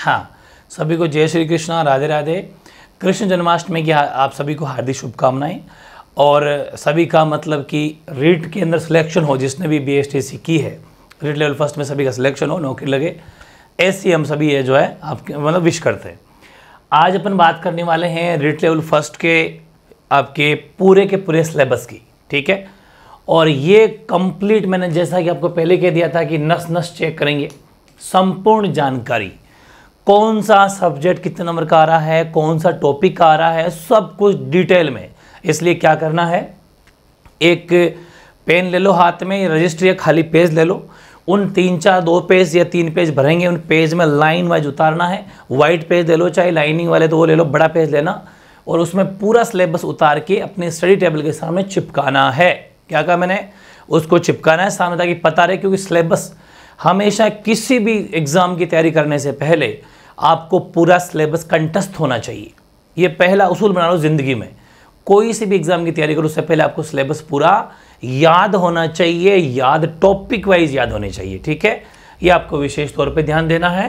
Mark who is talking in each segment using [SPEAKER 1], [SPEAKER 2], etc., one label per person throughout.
[SPEAKER 1] हाँ सभी को जय श्री कृष्णा, राधे राधे। कृष्ण जन्माष्टमी की आप सभी को हार्दिक शुभकामनाएँ। और सभी का मतलब कि रीट के अंदर सिलेक्शन हो, जिसने भी बी की है, रीट लेवल फ़र्स्ट में सभी का सिलेक्शन हो, नौकरी लगे ऐसी हम सभी ये जो है, आपके मतलब विश करते हैं। आज अपन बात करने वाले हैं रीट लेवल फ़र्स्ट के, आपके पूरे के पूरे सिलेबस की, ठीक है? और ये कंप्लीट मैंने जैसा कि आपको पहले कह दिया था कि नस नस चेक करेंगे, संपूर्ण जानकारी। कौन सा सब्जेक्ट कितने नंबर का आ रहा है कौन सा टॉपिक का आ रहा है, सब कुछ डिटेल में। इसलिए क्या करना है? एक पेन ले लो हाथ में रजिस्टर या खाली पेज ले लो। उन तीन चार, दो पेज या तीन पेज भरेंगे, उन पेज में लाइन वाइज उतारना है। वाइट पेज ले लो, चाहे लाइनिंग वाले तो वो ले लो, बड़ा पेज लेना। और उसमें पूरा सिलेबस उतार के अपने स्टडी टेबल के सामने चिपकाना है। क्या कहा मैंने? उसको चिपकाना है सामने, ताकि पता रहे, क्योंकि सिलेबस हमेशा किसी भी एग्ज़ाम की तैयारी करने से पहले आपको पूरा सिलेबस कंटस्थ होना चाहिए। ये पहला उसूल बना लो ज़िंदगी में। कोई सी भी एग्ज़ाम की तैयारी करो, उससे पहले आपको सिलेबस पूरा याद होना चाहिए, याद टॉपिक वाइज याद होने चाहिए, ठीक है? ये आपको विशेष तौर पे ध्यान देना है।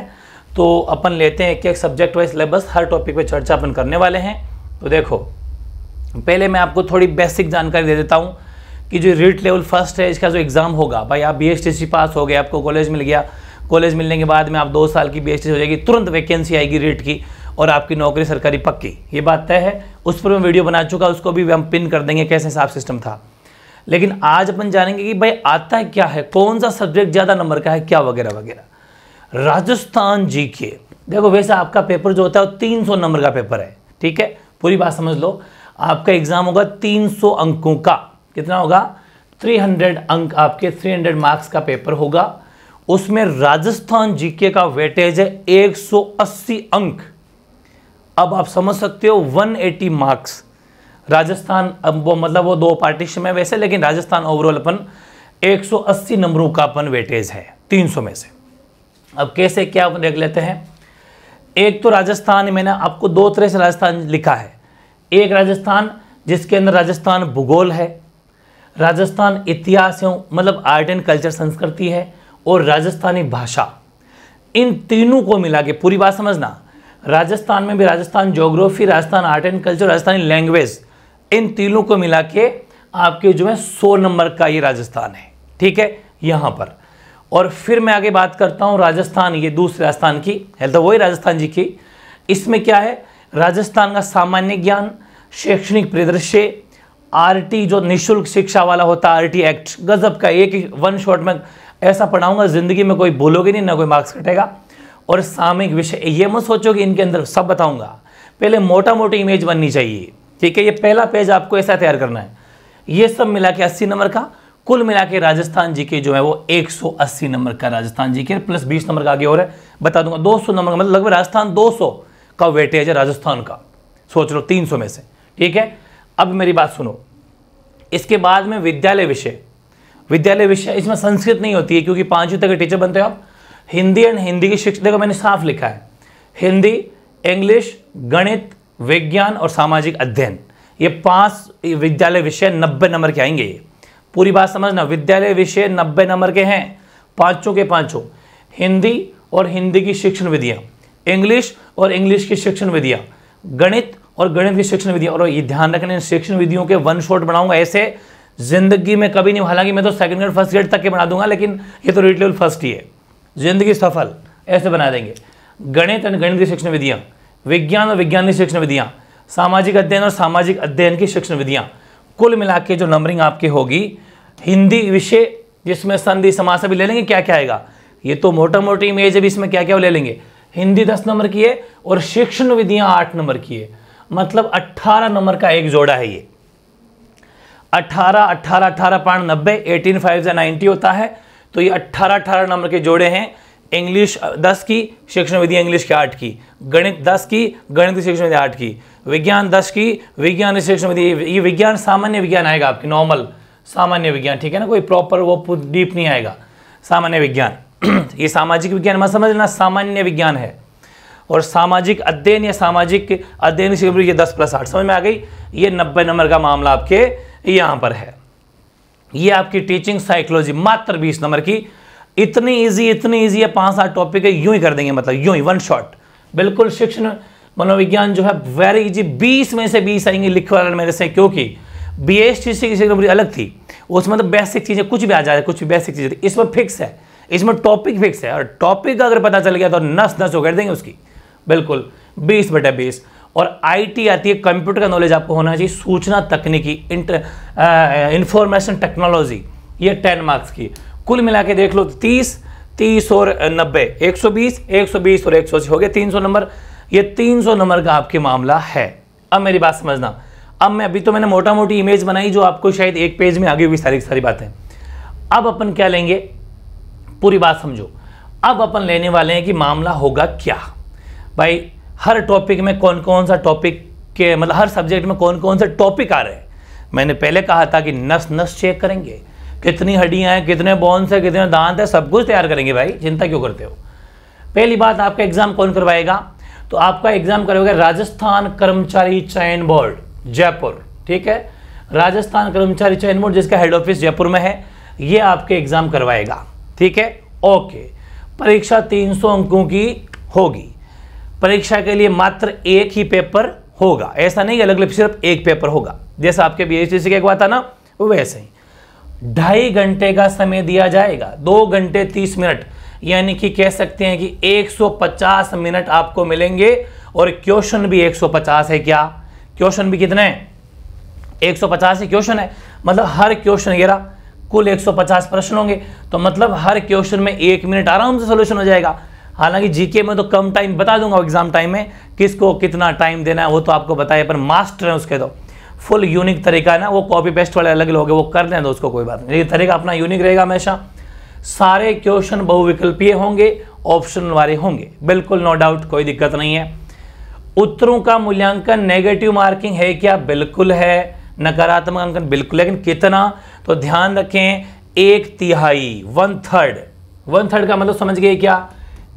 [SPEAKER 1] तो अपन लेते हैं एक एक सब्जेक्ट वाइज सिलेबस हर टॉपिक पे चर्चा अपन करने वाले हैं। तो देखो, पहले मैं आपको थोड़ी बेसिक जानकारी दे देता हूँ कि जो रीट लेवल फ़र्स्ट है, इसका जो एग्ज़ाम होगा, भाई आप बीएसटीसी पास हो गए, आपको कॉलेज मिल गया कॉलेज मिलने के बाद में आप दो साल की बी हो जाएगी, तुरंत वैकेंसी आएगी रेट की और आपकी नौकरी सरकारी पक्की। ये बात तय है, उस पर मैं वीडियो बना चुका, उसको भी हम पिन कर देंगे कैसे हिसाब सिस्टम था। लेकिन आज अपन जानेंगे कि भाई आता है क्या है, कौन सा सब्जेक्ट ज़्यादा नंबर का है, क्या वगैरह वगैरह। राजस्थान जी के देखो वैसे आपका पेपर जो होता है वो तीन सौ नंबर का पेपर है, ठीक है? पूरी बात समझ लो। आपका एग्ज़ाम होगा तीन सौ अंकों का। कितना होगा? 300 अंक आपके 300 मार्क्स का पेपर होगा। उसमें राजस्थान जीके का वेटेज है 180 अंक। अब आप समझ सकते हो 180 मार्क्स राजस्थान, अब वो मतलब वो दो पार्टीशन में वैसे, लेकिन राजस्थान ओवरऑल अपन 180 नंबरों का अपन वेटेज है 300 में से। अब कैसे क्या अपन देख लेते हैं? एक तो राजस्थान मैंने आपको दो तरह से राजस्थान लिखा है। एक राजस्थान, जिसके अंदर राजस्थान भूगोल है। राजस्थान इतिहास मतलब आर्ट एंड कल्चर संस्कृति है। और राजस्थानी भाषा, इन तीनों को मिला के पूरी बात समझना। राजस्थान में भी Rajasthan geography Rajasthan art and culture Rajasthani language इन तीनों को मिला के आपके जो है सौ नंबर का ये राजस्थान है। ठीक है? यहाँ पर। और फिर मैं आगे बात करता हूँ राजस्थान, ये दूसरे राजस्थान की है तो वही राजस्थान जी की। इसमें क्या है? राजस्थान का सामान्य ज्ञान, शैक्षणिक परिदृश्य, आरटी जो निशुल्क शिक्षा वाला होता है, आरटी एक्ट, गजब का एक वन शॉट में ऐसा पढ़ाऊँगा, ज़िंदगी में कोई बोलोगे नहीं, ना कोई मार्क्स कटेगा। और सामयिक विषय, ये मत सोचो कि इनके अंदर सब बताऊँगा। पहले मोटा मोटी इमेज बननी चाहिए। ठीक है, ये पहला पेज आपको ऐसा तैयार करना है। ये सब मिला के अस्सी नंबर का, कुल मिला के राजस्थान जी के जो है वो 180 नंबर का राजस्थान जी के प्लस 20 नंबर का आगे और है। बता दूँगा 200 नंबर का मतलब लगभग राजस्थान 200 का वेटेज है राजस्थान का। सोच लो 300 में से। ठीक है, अब मेरी बात सुनो। इसके बाद में विद्यालय विषय। विद्यालय विषय, इसमें संस्कृत नहीं होती है, क्योंकि पांचवीं तक के टीचर बनते हो आप। हिंदी एंड हिंदी की शिक्षा देखो मैंने साफ़ लिखा है। हिंदी, इंग्लिश, गणित, विज्ञान और सामाजिक अध्ययन। ये पाँच विद्यालय विषय नब्बे नंबर के आएँगे ये। पूरी बात समझना, विद्यालय विषय नब्बे नंबर के हैं। पाँचों के पाँचों। हिंदी और हिंदी की शिक्षण विधियाँ। इंग्लिश और इंग्लिश की शिक्षण विधियाँ। गणित और गणित की शिक्षण विधियाँ। और ये ध्यान रखने शिक्षण विधियों के वन शॉट बनाऊँगा ऐसे ज़िंदगी में कभी नहीं, हालाँकि मैं तो सेकंड ग्रेड फ़र्स्ट ग्रेड तक के बना दूँगा, लेकिन ये तो रेट लेवल फ़र्स्ट ही है। ज़िंदगी सफल, ऐसे बना देंगे। गणित एंड गणित की शिक्षण विधियाँ, विज्ञान और विज्ञान की शिक्षण विधियाँ, सामाजिक अध्ययन और सामाजिक अध्ययन की शिक्षण विधियाँ। कुल मिला के जो नंबरिंग आपकी होगी, हिंदी विषय जिसमें संधि, समास भी ले लेंगे क्या क्या आएगा? ये तो मोटा मोटी इमेज है, इसमें क्या क्या ले लेंगे। हिंदी दस नंबर की है और शिक्षण विधियाँ आठ नंबर की है। मतलब अट्ठारह नंबर का एक जोड़ा है ये। अट्ठारह अट्ठारह अट्ठारह पाँच नब्बे एटीन फाइव से नाइन्टी होता है। तो ये अट्ठारह अट्ठारह नंबर के जोड़े हैं। इंग्लिश दस की, शिक्षण विधि इंग्लिश की आठ की। गणित दस की, गणित शिक्षण विधि आठ की। विज्ञान दस की, विज्ञान शिक्षण विधि, ये विज्ञान, सामान्य विज्ञान आएगा आपकी नॉर्मल सामान्य विज्ञान, ठीक है ना? कोई प्रॉपर वो डीप नहीं आएगा। सामान्य विज्ञान। ये सामाजिक विज्ञान, मत समझना, सामान्य विज्ञान है। और सामाजिक अध्ययन या सामाजिक अध्ययन से ये दस प्लस आठ। समझ में आ गई? ये नब्बे नंबर का मामला आपके यहाँ पर है। ये आपकी टीचिंग साइकोलॉजी, मात्र बीस नंबर की। इतनी इजी इतनी इजी है पाँच सात टॉपिक है, यूँ ही कर देंगे मतलब यूँ ही वन शॉट बिल्कुल शिक्षण, मनोविज्ञान जो है वेरी इजी बीस में से बीस आएँगे लिखवा मेरे से, क्योंकि बी एस टी सी की अलग थी। उसमें तो बेसिक चीज़ें कुछ भी आ जाए, कुछ भी बेसिक चीज़ें, इसमें फिक्स है। इसमें टॉपिक फिक्स है। और टॉपिक अगर पता चल गया तो नस नस हो कर देंगे उसकी। बिल्कुल, बीस बटे बीस। और आईटी आती है कंप्यूटर का नॉलेज आपको होना चाहिए, सूचना तकनीकी इंटर इंफॉर्मेशन टेक्नोलॉजी ये टेन मार्क्स की। कुल मिला के देख लो, तीस तीस और नब्बे, एक सौ बीस, एक सौ बीस और एक सौ हो गया तीन सौ नंबर। ये तीन सौ नंबर का आपके मामला है। अब मेरी बात समझना। अब मैं, अभी तो मैंने मोटा मोटी इमेज बनाई, जो आपको शायद एक पेज में आगे हुई सारी सारी बातें। अब अपन क्या लेंगे? पूरी बात समझो। अब अपन लेने वाले हैं कि मामला होगा क्या? भाई, हर टॉपिक में कौन कौन सा टॉपिक के मतलब हर सब्जेक्ट में कौन कौन से टॉपिक आ रहे हैं? मैंने पहले कहा था कि नस नस चेक करेंगे। कितनी हड्डियाँ हैं, कितने बोन्स हैं, कितने दांत हैं, सब कुछ तैयार करेंगे भाई। चिंता क्यों करते हो? पहली बात, आपका एग्ज़ाम कौन करवाएगा? तो आपका एग्ज़ाम करवाएगा राजस्थान कर्मचारी चयन बोर्ड जयपुर, ठीक है? राजस्थान कर्मचारी चयन बोर्ड जिसका हेड ऑफ़िस जयपुर में है, ये आपके एग्ज़ाम करवाएगा, ठीक है? ओके परीक्षा 300 अंकों की होगी। परीक्षा के लिए मात्र एक ही पेपर होगा। ऐसा नहीं अलग अलग सिर्फ़ एक पेपर होगा। जैसा आपके बी एच के था ना वैसे ही। ढाई घंटे का समय दिया जाएगा। दो घंटे तीस मिनट। यानी कि कह सकते हैं कि 150 मिनट आपको मिलेंगे। और क्वेश्चन भी 150 है क्या? क्वेश्चन भी कितने हैं? 150 ही क्वेश्चन है। मतलब हर क्वेश्चन ये कुल 150 प्रश्न होंगे। तो मतलब हर क्वेश्चन में एक मिनट आराम से सोल्यूशन हो जाएगा। हालाँकि जीके में तो कम टाइम बता दूँगा एग्ज़ाम टाइम में किसको कितना टाइम देना है, वो तो आपको बताया पर मास्टर है उसके तो। फुल यूनिक तरीका है ना, वो कॉपी पेस्ट वाले अलग लोग वो कर दें तो उसको कोई बात नहीं। ये तरीका अपना यूनिक रहेगा हमेशा। सारे क्वेश्चन बहुविकल्पीय होंगे ऑप्शन वाले होंगे। बिल्कुल नो डाउट कोई दिक्कत नहीं है। उत्तरों का मूल्यांकन नेगेटिव मार्किंग है क्या? बिल्कुल है। नकारात्मक अंकन, बिल्कुल। लेकिन कितना? तो ध्यान रखें, एक तिहाई वन थर्ड वन थर्ड का मतलब समझ गए क्या?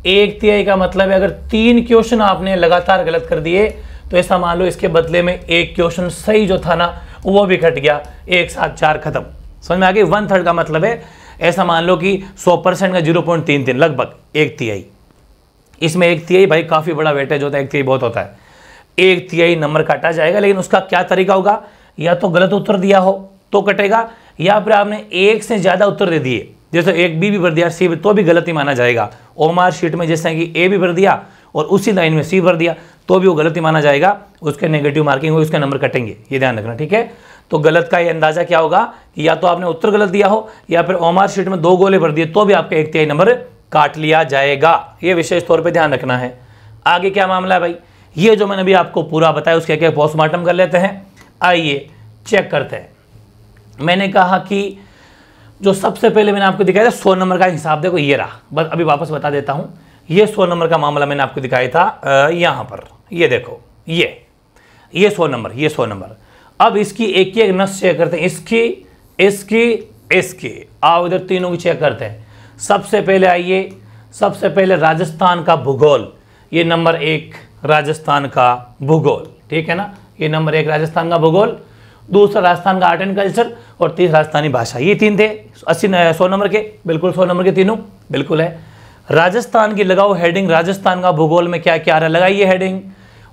[SPEAKER 1] एक तिहाई का मतलब है, अगर तीन क्वेश्चन आपने लगातार गलत कर दिए तो ऐसा मान लो इसके बदले में एक क्वेश्चन सही जो था ना, वो भी घट गया। एक साथ चार खत्म। समझ में आ गई? वन थर्ड का मतलब है, ऐसा मान लो कि सौ परसेंट का ज़ीरो पॉइंट तीन तीन, लगभग एक तिहाई। इसमें एक तिहाई भाई काफ़ी बड़ा वेटेज होता है, एक तिहाई बहुत होता है। एक तिहाई नंबर काटा जाएगा, लेकिन उसका क्या तरीका होगा? या तो गलत उत्तर दिया हो तो कटेगा, या फिर आपने एक से ज़्यादा उत्तर दे दिए। जैसे एक बी भी भर दिया, सी तो भी गलत ही माना जाएगा। ओमार शीट में जैसे कि ए भी भर दिया और उसी लाइन में सी भर दिया तो भी वो गलत ही माना जाएगा। उसके नेगेटिव मार्किंग उसके नंबर कटेंगे ये ध्यान रखना, ठीक है? तो गलत का ये अंदाज़ा क्या होगा कि या तो आपने उत्तर गलत दिया हो, या फिर ओमार शीट में दो गोले भर दिए तो भी आपका एक तिहाई नंबर काट लिया जाएगा। ये विशेष तौर पर ध्यान रखना है। आगे क्या मामला है भाई? ये जो मैंने अभी आपको पूरा बताया, उसके क्या पोस्टमार्टम कर लेते हैं? आइए चेक करते हैं। मैंने कहा कि जो सबसे पहले मैंने आपको दिखाया था, सौ नंबर का हिसाब देखो, ये रहा। बस अभी वापस बता देता हूँ। ये सौ नंबर का मामला मैंने आपको दिखाया था यहाँ पर। ये देखो, ये ये सौ नंबर, ये सौ नंबर। अब इसकी एक एक नस चेक करते हैं। इसकी इसकी इसकी। आओ इधर तीनों की चेक करते हैं। सबसे पहले आइए। सबसे पहले राजस्थान का भूगोल। ये नंबर एक, राजस्थान का भूगोल। ठीक है ना? ये नंबर एक, राजस्थान का भूगोल। दूसरा राजस्थान का आर्ट एंड कल्चर। और तीसरा राजस्थानी भाषा, ये तीन थे, अस्सी सौ नंबर के, बिल्कुल सौ नंबर के तीनों, बिल्कुल है। राजस्थान की लगाओ हेडिंग राजस्थान का भूगोल में क्या क्या आ रहा है लगाइए हेडिंग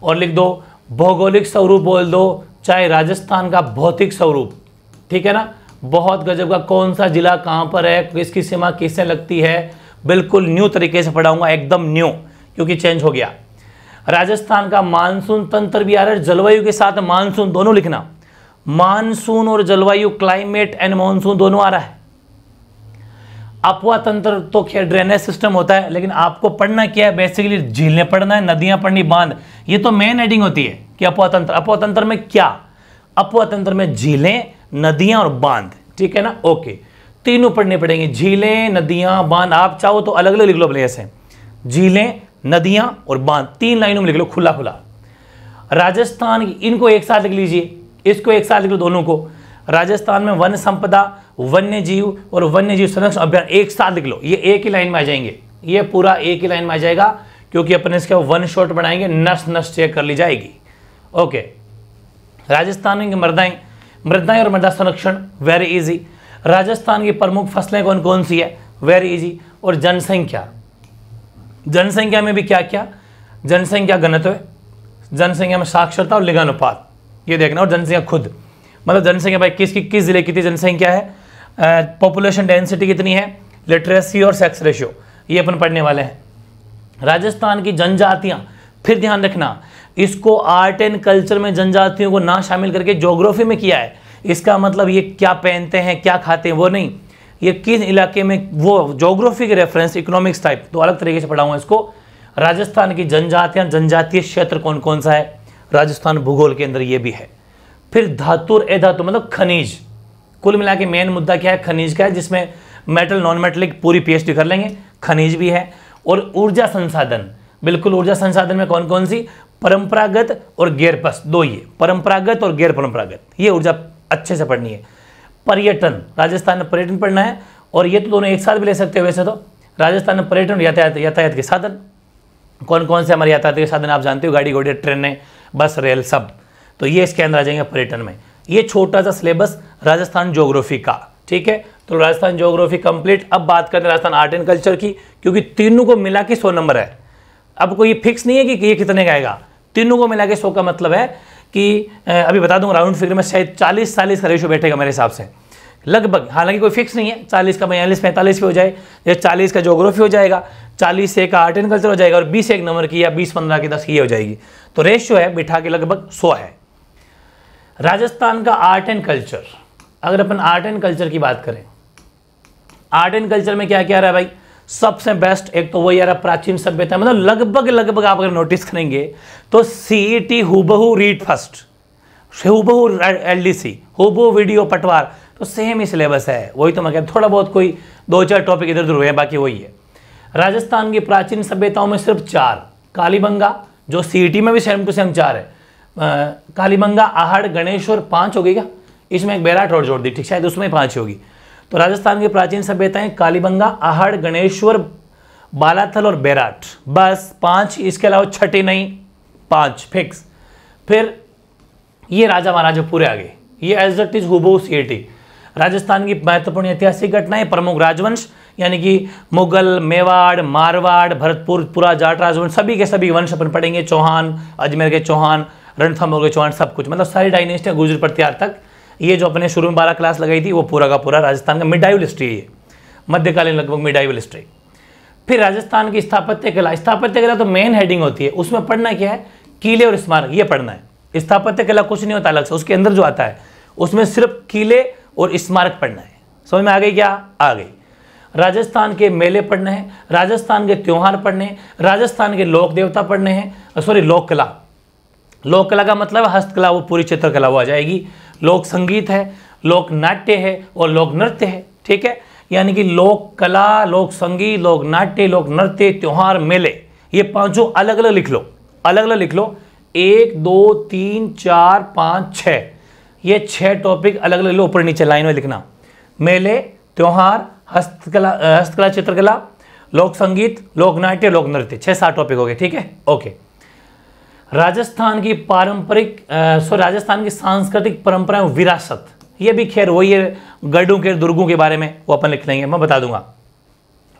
[SPEAKER 1] और लिख दो, भौगोलिक स्वरूप बोल दो, चाहे राजस्थान का भौतिक स्वरूप, ठीक है ना? बहुत गजब का कौन सा जिला कहाँ पर है, किसकी सीमा किससे लगती है, बिल्कुल न्यू तरीके से पढ़ाऊँगा, एकदम न्यू क्योंकि चेंज हो गया। राजस्थान का मानसून तंत्र भी आ रहा है, जलवायु के साथ मानसून, दोनों लिखना। मानसून और जलवायु क्लाइमेट एंड मानसून दोनों आ रहा है। अपवा तंत्र तो खैर ड्रेनेज सिस्टम होता है, लेकिन आपको पढ़ना क्या है? बेसिकली झीलें पढ़ना है, नदियाँ पढ़नी बाँध ये तो मेन हेडिंग होती है कि अपवा तंत्र। अपवा तंत्र में क्या? अपवा तंत्र में झीलें, नदियाँ और बाँध ठीक है ना? ओके तीनों पढ़ने पड़ेंगे। झीलें, नदियाँ बाँध आप चाहो तो अलग अलग लिख लो भले ऐसे झीलें, नदियाँ और बाँध तीन लाइनों में लिख लो खुला खुला राजस्थान, इनको एक साथ लिख लीजिए। इसको एक साथ लिख लो दोनों को। राजस्थान में वन संपदा, वन्य जीव और वन्य जीव संरक्षण अभियान एक साथ लिख लो। ये एक ही लाइन में आ जाएँगे। ये पूरा एक ही लाइन में आ जाएगा, क्योंकि अपने इसके वन शॉट बनाएँगे, नस नस चेक कर ली जाएगी। ओके। राजस्थान की मृदाएँ मृदाएँ और मृदा संरक्षण वेरी इजी राजस्थान की प्रमुख फ़सलें कौन कौन सी है? वेरी इजी और जनसंख्या। जनसंख्या में भी क्या क्या जनसंख्या घनत्व जनसंख्या में साक्षरता और लिंगानुपात। ये देखना, और जनसंख्या खुद। मतलब जनसंख्या भाई, किस किस ज़िले की कितनी जनसंख्या है? पॉपुलेशन डेंसिटी कितनी है? लिटरेसी और सेक्स रेशियो ये अपन पढ़ने वाले हैं। राजस्थान की जनजातियाँ, फिर ध्यान रखना, इसको आर्ट एंड कल्चर में जनजातियों को ना शामिल करके जोग्राफी में किया है। इसका मतलब ये क्या पहनते हैं, क्या खाते हैं, वो नहीं। ये किस इलाके में, वो जोग्राफी के रेफरेंस इकोनॉमिक्स टाइप तो अलग तरीके से पढ़ाऊँगा इसको। राजस्थान की जनजातियाँ, जनजातीय क्षेत्र कौन कौन सा है? राजस्थान भूगोल के अंदर ये भी है। फिर धातु और अधातु मतलब खनिज। कुल मिला के मेन मुद्दा क्या है? खनिज का है, जिसमें मेटल नॉन मेटलिक पूरी पीएचडी कर लेंगे। खनिज भी है। और ऊर्जा संसाधन। बिल्कुल ऊर्जा संसाधन में कौन कौन सी? परंपरागत और गैरपस। दो ये। परंपरागत और गैर परंपरागत ये ऊर्जा अच्छे से पढ़नी है। पर्यटन। राजस्थान में पर्यटन पढ़ना है। और ये तो दोनों एक साथ भी ले सकते हो वैसे तो। राजस्थान में पर्यटन यातायात यातायात के साधन। कौन कौन से हमारे यातायात के साधन आप जानते हो? गाड़ी घोड़े ट्रेनें बस, रेल, सब। तो ये इसके अंदर आ जाएँगे पर्यटन में। ये छोटा सा सिलेबस राजस्थान जोग्राफी का, ठीक है? तो राजस्थान जोग्राफी कंप्लीट। अब बात करते हैं राजस्थान आर्ट एंड कल्चर की, क्योंकि तीनों को मिला के सौ नंबर है। अब कोई फिक्स नहीं है कि ये कितने का आएगा। तीनों को मिला के सौ का मतलब है कि अभी बता दूँगा, राउंड फिगर में शायद चालीस चालीस का रेशो बैठेगा मेरे हिसाब से। लगभग, हालाँकि कोई फिक्स नहीं है, चालीस का बयालीस, पैंतालीस पे हो जाए, या चालीस का जोग्राफी हो जाएगा, चालीस से एक आर्ट एंड कल्चर हो जाएगा, और बीस एक नंबर की या बीस पंद्रह की दस की हो जाएगी। तो रेशियो है, बिठा के लगभग सौ है। राजस्थान का आर्ट एंड कल्चर अगर अपन आर्ट एंड कल्चर की बात करें आर्ट एंड कल्चर में क्या क्या रहा है भाई? सबसे बेस्ट एक तो वो यार प्राचीन सभ्यता मतलब लगभग लगभग आप अगर नोटिस करेंगे तो सी टी हुबहू रीड फ़र्स्ट हुबहू एल डी सी हुबहू वीडियो पटवार तो सेम ही सिलेबस है। वही तो मैं कहता थोड़ा बहुत कोई दो चार टॉपिक इधर उधर हुए हैं, बाकी वही है। राजस्थान की प्राचीन सभ्यताओं में सिर्फ़ चार, कालीबंगा, जो सीटी में भी सेम टू सेम चार है। कालीबंगा, आहड़ गणेश्वर पाँच हो गई क्या? इसमें एक बैराट और जोड़ दी, ठीक, शायद उसमें पाँच होगी। तो राजस्थान की प्राचीन सभ्यताएँ, कालीबंगा, आहड़ गणेश्वर बालाथल और बैराट। बस पाँच, इसके अलावा छठी नहीं, पाँच फिक्स फिर ये राजा महाराजा पूरे आ गए ये एज इट इज़ हुबो सी राजस्थान की महत्वपूर्ण ऐतिहासिक घटनाएँ, प्रमुख राजवंश, यानी कि मुगल, मेवाड़, मारवाड़, भरतपुर, पूरा, जाट राजवंश, सभी के सभी वंश अपन पढ़ेंगे, चौहान, अजमेर के चौहान रणथम्भोर के चौहान, सब कुछ। मतलब सारी डायनेस्टियाँ गुजर प्रत्यार तक। ये जो अपने शुरू में बारह क्लास लगाई थी, वो पूरा का पूरा राजस्थान का मिडाइवल हिस्ट्री है मध्यकालीन लगभग मिडाइवल हिस्ट्री। फिर राजस्थान की स्थापत्य कला। स्थापत्य कला तो मेन हेडिंग होती है। उसमें पढ़ना क्या है? किले और स्मारक, ये पढ़ना है। स्थापत्य कला कुछ नहीं होता अलग से, उसके अंदर जो आता है, उसमें सिर्फ़ किले और स्मारक पढ़ना है। समझ में आ गई क्या? आ गई। राजस्थान के मेले पढ़ने हैं, राजस्थान के त्यौहार पढ़ने हैं, राजस्थान के लोक देवता पढ़ने हैं सॉरी लोक कला लोक कला का मतलब हस्तकला, वो पूरी चित्रकला वो आ जाएगी। लोक संगीत है, लोक नाट्य है और लोक नृत्य है, ठीक है? यानी कि लोक कला, लोक संगीत, लोक नाट्य, लोक नृत्य, त्यौहार, मेले, ये पाँचों अलग अलग लिख लो अलग अलग लिख लो। एक, दो, तीन, चार, पाँच छः ये छः टॉपिक अलग अलग ऊपर नीचे लाइन में लिखना। मेले, त्यौहार, हस्तकला हस्तकला चित्रकला, लोक संगीत, लोक नाट्य, लोक नृत्य। छः सात टॉपिक हो गए, ठीक है? ओके राजस्थान की पारंपरिक सो राजस्थान की सांस्कृतिक परंपराएँ विरासत। ये भी खैर वही है, गढ़ों के, दुर्गों के बारे में वो अपन लिख लेंगे, मैं बता दूँगा।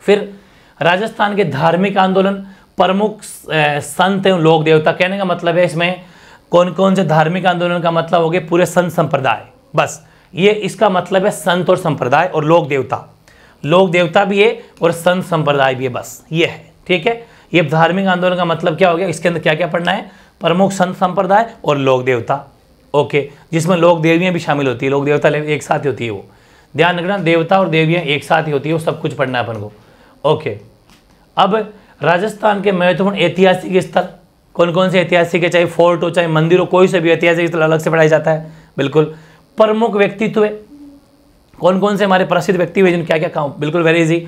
[SPEAKER 1] फिर राजस्थान के धार्मिक आंदोलन, प्रमुख संत एवं लोक देवता। कहने का मतलब है इसमें कौन कौन से धार्मिक आंदोलन का मतलब हो गया पूरे संत संप्रदाय। बस, ये इसका मतलब है संत और संप्रदाय और लोक देवता। लोक देवता भी है और संत संप्रदाय भी है, बस, ये है, ठीक है? ये धार्मिक आंदोलन का मतलब क्या हो गया? इसके अंदर क्या क्या पढ़ना है? प्रमुख संत संप्रदाय और लोक देवता, ओके? जिसमें लोक देवियाँ भी शामिल होती है, लोक देवता एक साथ ही होती है वो। ध्यान रखना, देवता और देवियाँ एक साथ ही होती है, वो सब कुछ पढ़ना है अपन को, ओके? अब राजस्थान के महत्वपूर्ण ऐतिहासिक स्थल। कौन कौन से ऐतिहासिक है चाहे फोर्ट हो, चाहे मंदिर हो, कोई से भी ऐतिहासिक स्थल अलग से पढ़ाया जाता है। बिल्कुल। प्रमुख व्यक्तित्व कौन कौन से हमारे प्रसिद्ध व्यक्ति हुए जिन क्या क्या काम? बिल्कुल वेरी इजी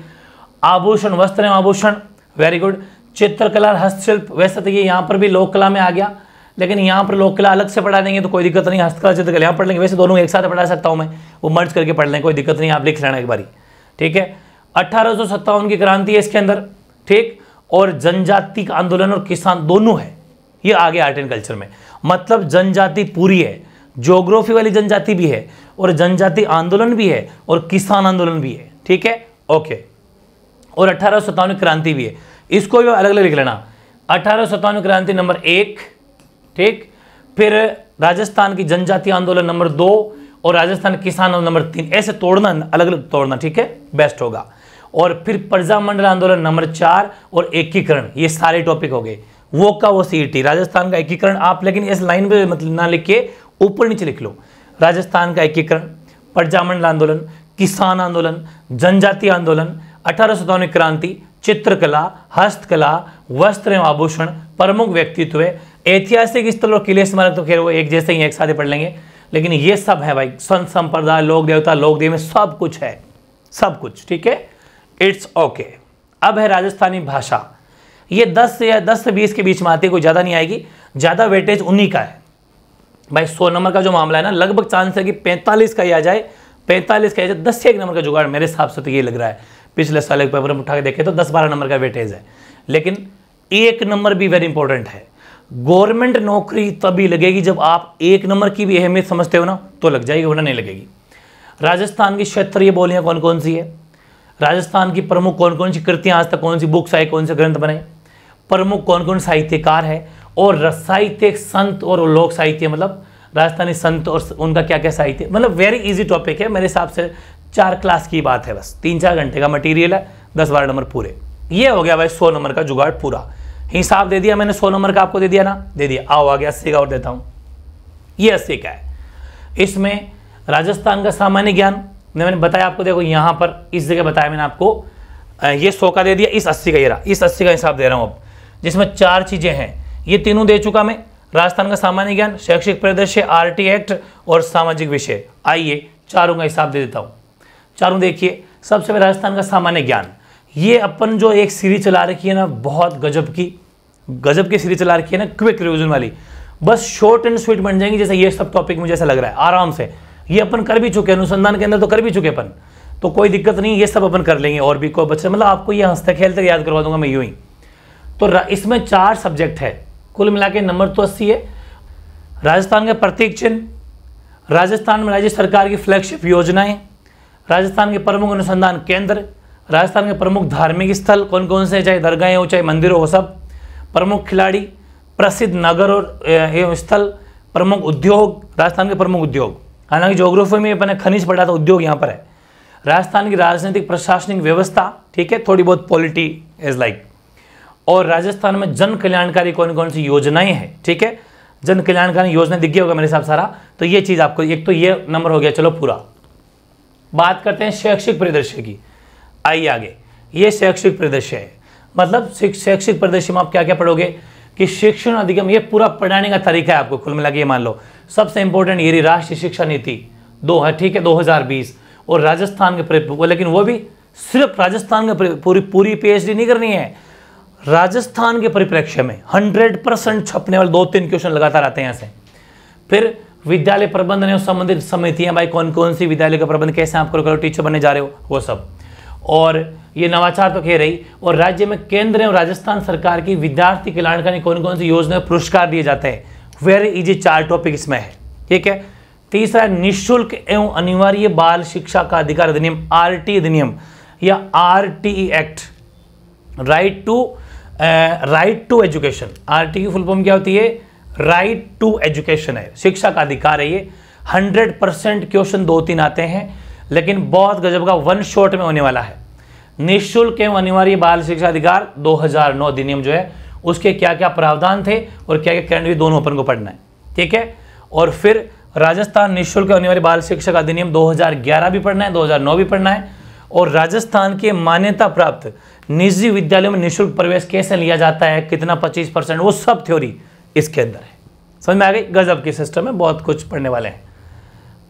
[SPEAKER 1] आभूषण, वस्त्र एवं आभूषण। वेरी गुड चित्रकला, हस्तशिल्प। वैसे तो ये यहाँ पर भी लोक कला में आ गया। लेकिन यहाँ पर लोक कला अलग से पढ़ा देंगे तो कोई दिक्कत नहीं। हस्तकला, चित्रकला यहाँ पढ़ लेंगे। वैसे दोनों एक साथ पढ़ा सकता हूँ मैं। वो मर्ज करके पढ़ लें। कोई दिक्कत नहीं। आप लिख लेना एक बारी। ठीक है? अट्ठारह की क्रांति है इसके अंदर। ठीक? और जनजाति का आंदोलन और किसान दोनों है। ये आगे आर्ट एंड कल्चर में। मतलब जनजाति पूरी है जोग्राफी वाली जनजाति भी है, और जनजाति आंदोलन भी है, और किसान आंदोलन भी है, ठीक है? ओके और अठारह क्रांति भी है। इसको भी अलग अलग लिख लेना। अठारह क्रांति नंबर एक, ठीक? फिर राजस्थान की जनजाति आंदोलन नंबर दो, और राजस्थान किसान आंदोलन नंबर तीन। ऐसे तोड़ना अलग अलग तोड़ना, ठीक है? बेस्ट होगा। और फिर प्रजामंडल आंदोलन नंबर चार और एकीकरण, ये सारे टॉपिक हो गए। वो का वो सी राजस्थान का एकीकरण आप लेकिन इस लाइन में मतलब ना लिख के ऊपर नीचे लिख लो। राजस्थान का एकीकरण, प्रजामंडल आंदोलन, किसान आंदोलन जनजाति आंदोलन, अठारह सौ क्रांति, चित्रकला, हस्तकला, वस्त्र एवं आभूषण, प्रमुख व्यक्तित्व ऐतिहासिक स्थल और किले स्मारक तो खैर वो एक जैसे ही एक साथ ही पढ़ लेंगे। लेकिन ये सब है भाई, संत संप्रदाय, लोक देवता, लोक देव सब कुछ है। सब कुछ, ठीक है? इट्स ओके अब है राजस्थानी भाषा। ये 10 से या 10 से 20 के बीच में आती है, कोई ज़्यादा नहीं आएगी। ज़्यादा वेटेज उन्हीं का है। भाई, सौ नंबर का जो मामला है ना, लगभग चांस है कि पैंतालीस का ही आ जाए। पैंतालीस का आ जाए, दस से एक नंबर का जुगाड़ मेरे हिसाब से तो ये लग रहा है। पिछले साल एक पेपर में उठा के देखे तो दस बारह नंबर का वेटेज है। लेकिन एक नंबर भी वेरी इंपॉर्टेंट है। गवर्नमेंट नौकरी तभी लगेगी जब आप एक नंबर की भी अहमियत समझते हो ना तो लग जाएगी, वरना नहीं लगेगी। राजस्थान की क्षेत्रीय बोलियाँ कौन कौन सी है? राजस्थान की प्रमुख कौन कौन सी कृतियाँ आज तक कौन सी बुक्स आई कौन से ग्रंथ बने प्रमुख कौन कौन साहित्यकार है और साहित्य संत और लोक साहित्य मतलब राजस्थानी संत और उनका क्या क्या साहित्य मतलब वेरी इजी टॉपिक है, मेरे हिसाब से चार क्लास की बात है बस। तीन चार घंटे का मटेरियल है, दस बारह नंबर पूरे। ये हो गया भाई सौ नंबर का जुगाड़ पूरा। हिसाब दे दिया मैंने सौ नंबर का, आपको दे दिया ना? दे दिया। आओ आगे अस्सी का और देता हूँ। ये अस्सी का है। इसमें राजस्थान का सामान्य ज्ञान, मैंने बताया आपको, देखो यहाँ पर इस जगह बताया मैंने आपको ये सौ का दे दिया, इस अस्सी का ये रहा। इस अस्सी का हिसाब दे रहा हूँ अब। जिसमें चार चीज़ें हैं। ये तीनों दे चुका मैं। राजस्थान का सामान्य ज्ञान, शैक्षिक परिदृश्य आर एक्ट और सामाजिक विषय। आइए, चारों का हिसाब दे देता हूँ। चारों देखिए, सबसे पहले राजस्थान का सामान्य ज्ञान। ये अपन जो एक सीरीज़ चला रखी है ना, बहुत गजब की गजब की सीरीज़ चला रखी है ना क्विक रिविजन वाली। बस शॉर्ट एंड स्वीट बन जाएँगी जैसे ये सब टॉपिक मुझे ऐसा लग रहा है, आराम से। ये अपन कर भी चुके हैं, अनुसंधान के अंदर तो कर भी चुके अपन। तो कोई दिक्कत नहीं, ये सब अपन कर लेंगे और भी। कोई बच्चे मतलब आपको ये हँसते खेलते याद करवा दूँगा मैं यूँ ही। तो इसमें चार सब्जेक्ट है। कुल मिला के नंबर तो अस्सी है। राजस्थान का प्रतीक चिन्ह, राजस्थान में राज्य सरकार की फ्लैगशिप योजनाएँ, राजस्थान के प्रमुख अनुसंधान केंद्र, राजस्थान के प्रमुख धार्मिक स्थल कौन कौन से चाहे दरगाहें हो, चाहे मंदिर हो, सब। प्रमुख खिलाड़ी, प्रसिद्ध नगर और स्थल, प्रमुख उद्योग, राजस्थान के प्रमुख उद्योग। हालाँकि जोग्राफी में अपने खनिज पढ़ा था उद्योग यहाँ पर है। राजस्थान की राजनीतिक, प्रशासनिक व्यवस्था, ठीक है? थोड़ी बहुत पॉलिटी इज़ लाइक और राजस्थान में जन कल्याणकारी कौन कौन सी योजनाएँ हैं? ठीक है? जन कल्याणकारी योजना दिख गया होगा मेरे हिसाब सारा। तो ये चीज़ आपको, एक तो ये नंबर हो गया, चलो पूरा। बात करते हैं शैक्षिक परिदृश्य की। आइए आगे। ये शैक्षिक परिदृश्य है। मतलब शैक्षिक परिदृश्य में आप क्या क्या पढ़ोगे? कि शिक्षण अधिगम, ये पूरा पढ़ाने का तरीका है आपको, कुल मिला के ये मान लो। सबसे इंपॉर्टेंट ये राष्ट्रीय शिक्षा नीति, दो है, ठीक है 2020 और राजस्थान के लेकिन वो भी सिर्फ़ राजस्थान के पूरी पूरी पीएचडी नहीं करनी है। राजस्थान के परिप्रेक्ष्य में 100 परसेंट छपने वाले दो तीन क्वेश्चन लगातार आते हैं यहाँ से। फिर विद्यालय प्रबंधन एवं संबंधित समितियाँ, भाई कौन कौन सी विद्यालय का प्रबंध कैसे आप करो टीचर बनने जा रहे हो, वो सब। और ये नवाचार तो कह रही और राज्य में केंद्र एवं राजस्थान सरकार की विद्यार्थी कल्याणकारी कौन कौन सी योजना पुरस्कार दिए जाते हैं वेरी इजी चार टॉपिक इसमें है, ठीक है? तीसरा निःशुल्क एवं अनिवार्य बाल शिक्षा का अधिकार अधिनियम आरटी अधिनियम, या RT act right to right to education R की फुल फॉर्म क्या होती है? राइट टू एजुकेशन है। शिक्षा का अधिकार है ये। हंड्रेड परसेंट क्वेश्चन दो तीन आते हैं, लेकिन बहुत गजब का वन शॉट में होने वाला है। निःशुल्क एवं अनिवार्य बाल शिक्षा अधिकार 2009 अधिनियम जो है, उसके क्या क्या प्रावधान थे और क्या क्या करंट भी दोनों अपन को पढ़ना है। ठीक है? और फिर राजस्थान निःशुल्क अनिवार्य बाल शिक्षा अधिनियम 2011 भी पढ़ना है 2009 भी पढ़ना है। और राजस्थान के मान्यता प्राप्त निजी विद्यालयों में निःशुल्क प्रवेश कैसे लिया जाता है, कितना 25 परसेंट, वो सब थ्योरी इसके अंदर है। समझ में आ गई? गजब के सिस्टम में बहुत कुछ पढ़ने वाले हैं।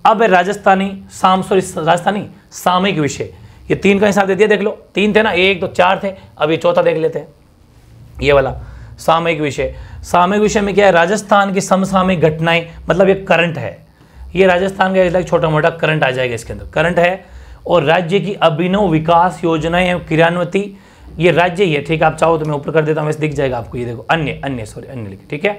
[SPEAKER 1] अब है राजस्थानी, साम सॉरी राजस्थानी सामयिक विषय। ये तीन का हिसाब दे दिया, देख लो। तीन थे ना, एक तो चार थे। अब ये चौथा देख लेते हैं। ये वाला, सामयिक विषय। सामयिक विषय में क्या है, राजस्थान की समसामयिक घटनाएँ मतलब ये करंट है। ये राजस्थान का एक छोटा मोटा करंट आ जाएगा इसके अंदर। करंट है और राज्य की अभिनव विकास योजनाएँ क्रियान्वती, ये राज्य ही है, ठीक है? आप चाहो तो मैं ऊपर कर देता हूँ, वैसे दिख जाएगा आपको, ये देखो, अन्य अन्य सॉरी अन्य लिखे ठीक है?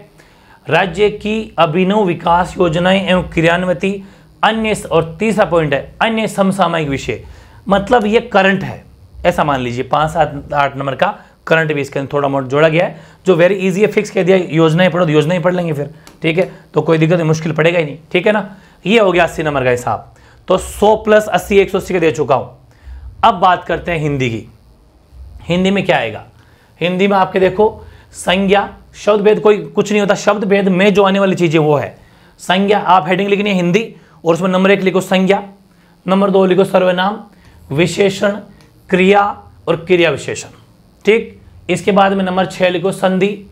[SPEAKER 1] राज्य की अभिनव विकास योजनाएँ एवं क्रियान्वती, अन्य और तीसरा पॉइंट है, अन्य समसामयिक विषय। मतलब ये करंट है, ऐसा मान लीजिए, पाँच, सात, आठ नंबर का करंट भी इसके अंदर थोड़ा मोट जोड़ा गया है, जो वेरी इजी है फिक्स कह दिया, योजनाएँ पढ़ो तो योजनाएँ पढ़ लेंगे फिर, ठीक है? तो कोई दिक्कत नहीं, मुश्किल पड़ेगा ही नहीं, ठीक है ना? ये हो गया अस्सी नंबर का हिसाब। तो सौ प्लस अस्सी, एक सौ अस्सी का दे चुका हूँ। अब बात करते हैं हिंदी की। हिंदी में क्या आएगा? हिंदी में आपके देखो, संज्ञा, शब्द भेद कोई कुछ नहीं होता। शब्द भेद में जो आने वाली चीज़ें वो है। संज्ञा, आप हेडिंग लिखनी है हिंदी, और उसमें नंबर एक लिखो संज्ञा नंबर दो लिखो सर्वनाम, विशेषण, क्रिया और क्रिया विशेषण। ठीक? इसके बाद में नंबर छह लिखो संधि,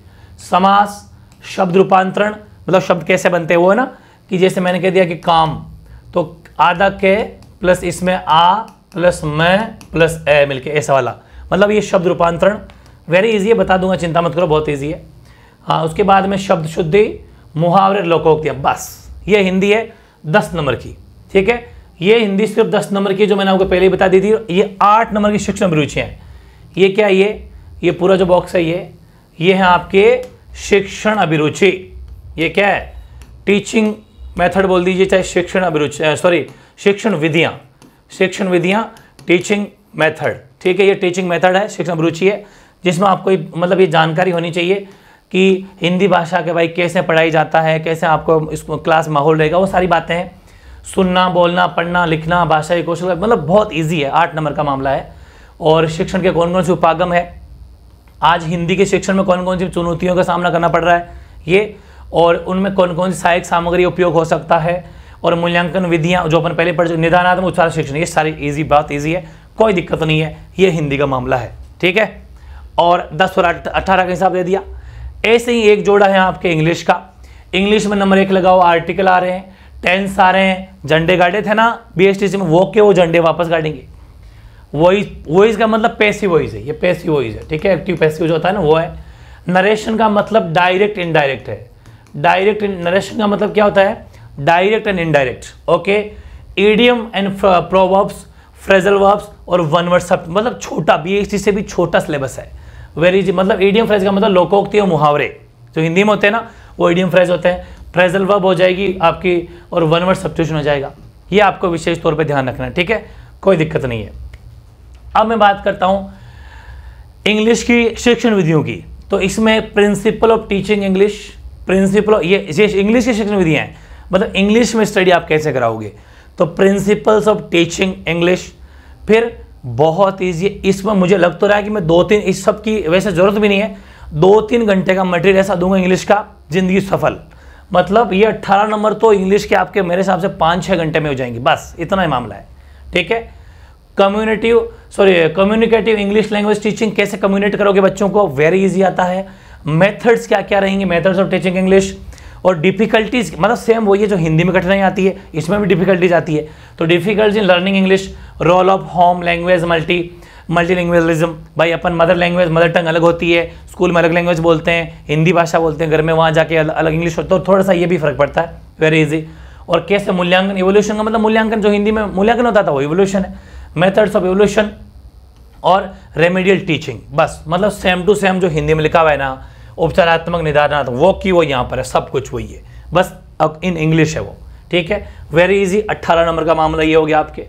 [SPEAKER 1] समास, शब्द रूपांतरण। मतलब शब्द कैसे बनते हैं वो है ना? कि जैसे मैंने कह दिया कि काम तो आधा के प्लस इसमें आ प्लस मैं प्लस ए मिलके, ऐसा वाला। मतलब ये शब्द रूपांतरण वेरी इजी है, बता दूँगा, चिंता मत करो, बहुत इजी है। हाँ उसके बाद में शब्द शुद्धि, मुहावरे लोकोक्तियाँ बस। ये हिंदी है, दस नंबर की, ठीक है? ये हिंदी सिर्फ़ दस नंबर की जो मैंने आपको पहले ही बता दी थी। ये आठ नंबर की शिक्षण अभिरुचियाँ हैं। ये क्या ये? ये पूरा जो बॉक्स है ये ये है आपके शिक्षण अभिरुचि। ये क्या है? टीचिंग मेथड बोल दीजिए, चाहे शिक्षण अभिरुचि सॉरी शिक्षण विधियाँ। शिक्षण विधियाँ टीचिंग मेथड ठीक है, ये टीचिंग मेथड है, शिक्षण अभिरुचि है, जिसमें आपको मतलब ये जानकारी होनी चाहिए कि हिंदी भाषा के भाई कैसे पढ़ाई जाता है, कैसे आपको इस क्लास माहौल रहेगा, वो सारी बातें हैं। सुनना, बोलना, पढ़ना, लिखना, भाषा कौशल मतलब बहुत ईजी है, आठ नंबर का मामला है। और शिक्षण के कौन कौन से उपागम है? आज हिंदी के शिक्षण में कौन कौन सी चुनौतियों का सामना करना पड़ रहा है? ये और उनमें कौन कौन सी सहायक सामग्री उपयोग हो सकता है और मूल्यांकन विधियाँ जो अपन पहले पढ़ चुके निदानात्मक उच्चार शिक्षण, ये सारी इजी बात इजी है। कोई दिक्कत नहीं है। ये हिंदी का मामला है। ठीक है? और दस और अट्ठारह का हिसाब दे दिया। ऐसे ही एक जोड़ा है आपके इंग्लिश का। इंग्लिश में नंबर एक लगाओ आर्टिकल आ रहे हैं टेंस आ रहे हैं। झंडे गाड़े थे ना बीएसटीसी में, वो के वो झंडे वापस गाड़ेंगे। वॉइस वॉइस का मतलब पैसिव वॉइस है। ये पैसिव वॉइस है। ठीक है? एक्टिव पैसिव जो होता है ना, वो है। नरेशन का मतलब डायरेक्ट इनडायरेक्ट है। डायरेक्ट नरेशन का मतलब क्या होता है? Direct and indirect okay idiom and proverbs phrasal verbs और वन वर्ड सब मतलब छोटा बी एस से भी छोटा सिलेबस है। वेरी मतलब ईडियम फ्रेज का मतलब लोकोक्ति और मुहावरे। जो हिंदी में होते हैं ना, वो एडियम फ्रेज होते हैं। फ्रेजल वर्ब हो जाएगी आपकी और वन वर्ड सब्सिट्यूशन हो जाएगा। ये आपको विशेष तौर पे ध्यान रखना है, ठीक है? कोई दिक्कत नहीं है। अब मैं बात करता हूँ इंग्लिश की शिक्षण विधियों की। तो इसमें principle of teaching English principle ये इंग्लिश की शिक्षण विधियाँ हैं। मतलब इंग्लिश में स्टडी आप कैसे कराओगे? तो प्रिंसिपल्स ऑफ़ टीचिंग इंग्लिश फिर बहुत ईजी इसमें मुझे लग तो रहा है कि मैं दो तीन इस सब की वैसे ज़रूरत भी नहीं है दो तीन घंटे का मटेरियल ऐसा दूँगा इंग्लिश का, ज़िंदगी सफल। मतलब ये अट्ठारह नंबर तो इंग्लिश के आपके मेरे हिसाब से पाँच छः घंटे में हो जाएँगे, बस, इतना ही मामला है, ठीक है? Communitive sorry communicative English language teaching कैसे कम्युनिकेट करोगे बच्चों को? वेरी ईजी आता है। मेथड्स क्या क्या रहेंगे? मेथड्स ऑफ़ टीचिंग इंग्लिश और डिफिकल्टीज मतलब सेम वही है जो हिंदी में कठिनाई आती है, इसमें भी डिफिकल्टीज आती है। तो difficulties in learning English, role of home language multi multilingualism भाई अपन मदर लैंग्वेज, मदर टंग अलग होती है, स्कूल में अलग लैंग्वेज बोलते हैं, हिंदी भाषा बोलते हैं, घर में वहाँ जाके अलग इंग्लिश होता है तो थोड़ा सा ये भी फ़र्क पड़ता है वेरी इजी और कैसे मूल्यांकन इवोल्यूशन का मतलब मूल्यांकन, जो हिंदी में मूल्यांकन होता था, वो इवोल्यूशन है। मेथड्स ऑफ़ एवोल्यूशन और रेमेडियल टीचिंग बस मतलब सेम टू सेम जो हिंदी में लिखा हुआ है ना उपचारात्मक निदानात्मक वो की वो यहाँ पर है, सब कुछ वही है। बस अब इन इंग्लिश है वो, ठीक है? वेरी इजी 18 नंबर का मामला ये हो गया आपके।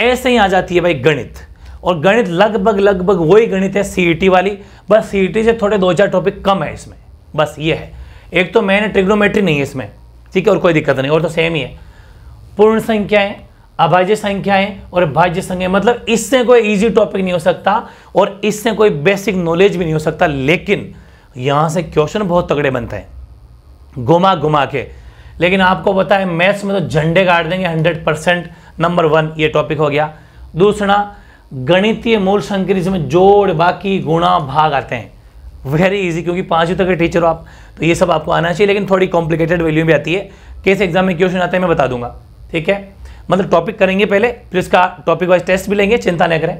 [SPEAKER 1] ऐसे ही आ जाती है भाई गणित, और गणित लगभग लगभग वही गणित है सीईटी वाली। बस सीईटी से थोड़े दो चार टॉपिक कम है इसमें, बस ये है। एक तो मैंने ट्रिग्नोमेट्री नहीं है इसमें, ठीक है? और कोई दिक्कत नहीं, और तो सेम ही है। पूर्ण संख्याएँ, अभाज्य संख्याएँ और भाज्य संख्या मतलब इससे कोई इजी टॉपिक नहीं हो सकता, और इससे कोई बेसिक नॉलेज भी नहीं हो सकता, लेकिन यहाँ से क्वेश्चन बहुत तगड़े बनते हैं। घुमा घुमा के। लेकिन आपको पता है, मैथ्स में तो झंडे गाड़ देंगे, हंड्रेड परसेंट नंबर वन ये टॉपिक हो गया। दूसरा, गणितीय मूल संख्या जिसमें जोड़, बाकी गुणा, भाग आते हैं। वेरी इजी क्योंकि पांचवीं तक के टीचर हो आप तो ये सब आपको आना चाहिए, लेकिन थोड़ी कॉम्प्लिकेटेड वैल्यू भी आती है। कैसे एग्ज़ाम में क्वेश्चन आते हैं, मैं बता दूँगा। ठीक है? मतलब टॉपिक करेंगे पहले, फिर इसका टॉपिक वाइज टेस्ट भी लेंगे, चिंता नहीं करें।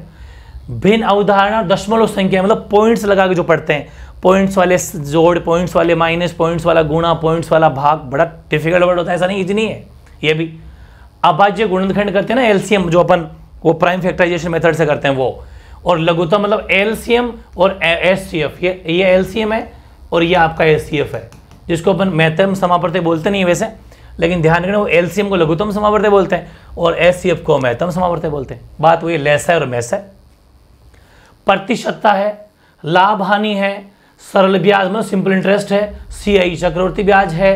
[SPEAKER 1] भिन्न अवधारणा दशमलव संख्या मतलब पॉइंट्स लगा के जो पढ़ते हैं पॉइंट्स वाले जोड़ पॉइंट्स वाले माइनस पॉइंट्स वाला गुणा पॉइंट्स वाला भाग, बड़ा डिफ़िकल्ट वर्ड होता है, ऐसा नहीं इजी नहीं है, ये भी। अभाज्य गुणनखंड करते हैं ना एलसीएम जो अपन, वो प्राइम फैक्टराइजेशन मेथड से करते हैं, वो। और लघुतम मतलब एलसीएम और एससीएफ ये ये एलसीएम है और ये आपका एससीएफ है, जिसको अपन मैथम समापरते बोलते नहीं वैसे, लेकिन ध्यान रखना, वो एलसीएम को लघुतम समावर्त बोलते हैं और एस सी एफ़ को महत्तम समावर्त बोलते हैं। बात वही लेस है और मैस है। प्रतिशतता है, लाभ हानि है सरल ब्याज में सिंपल इंटरेस्ट है सी आई चक्रवर्ती ब्याज है।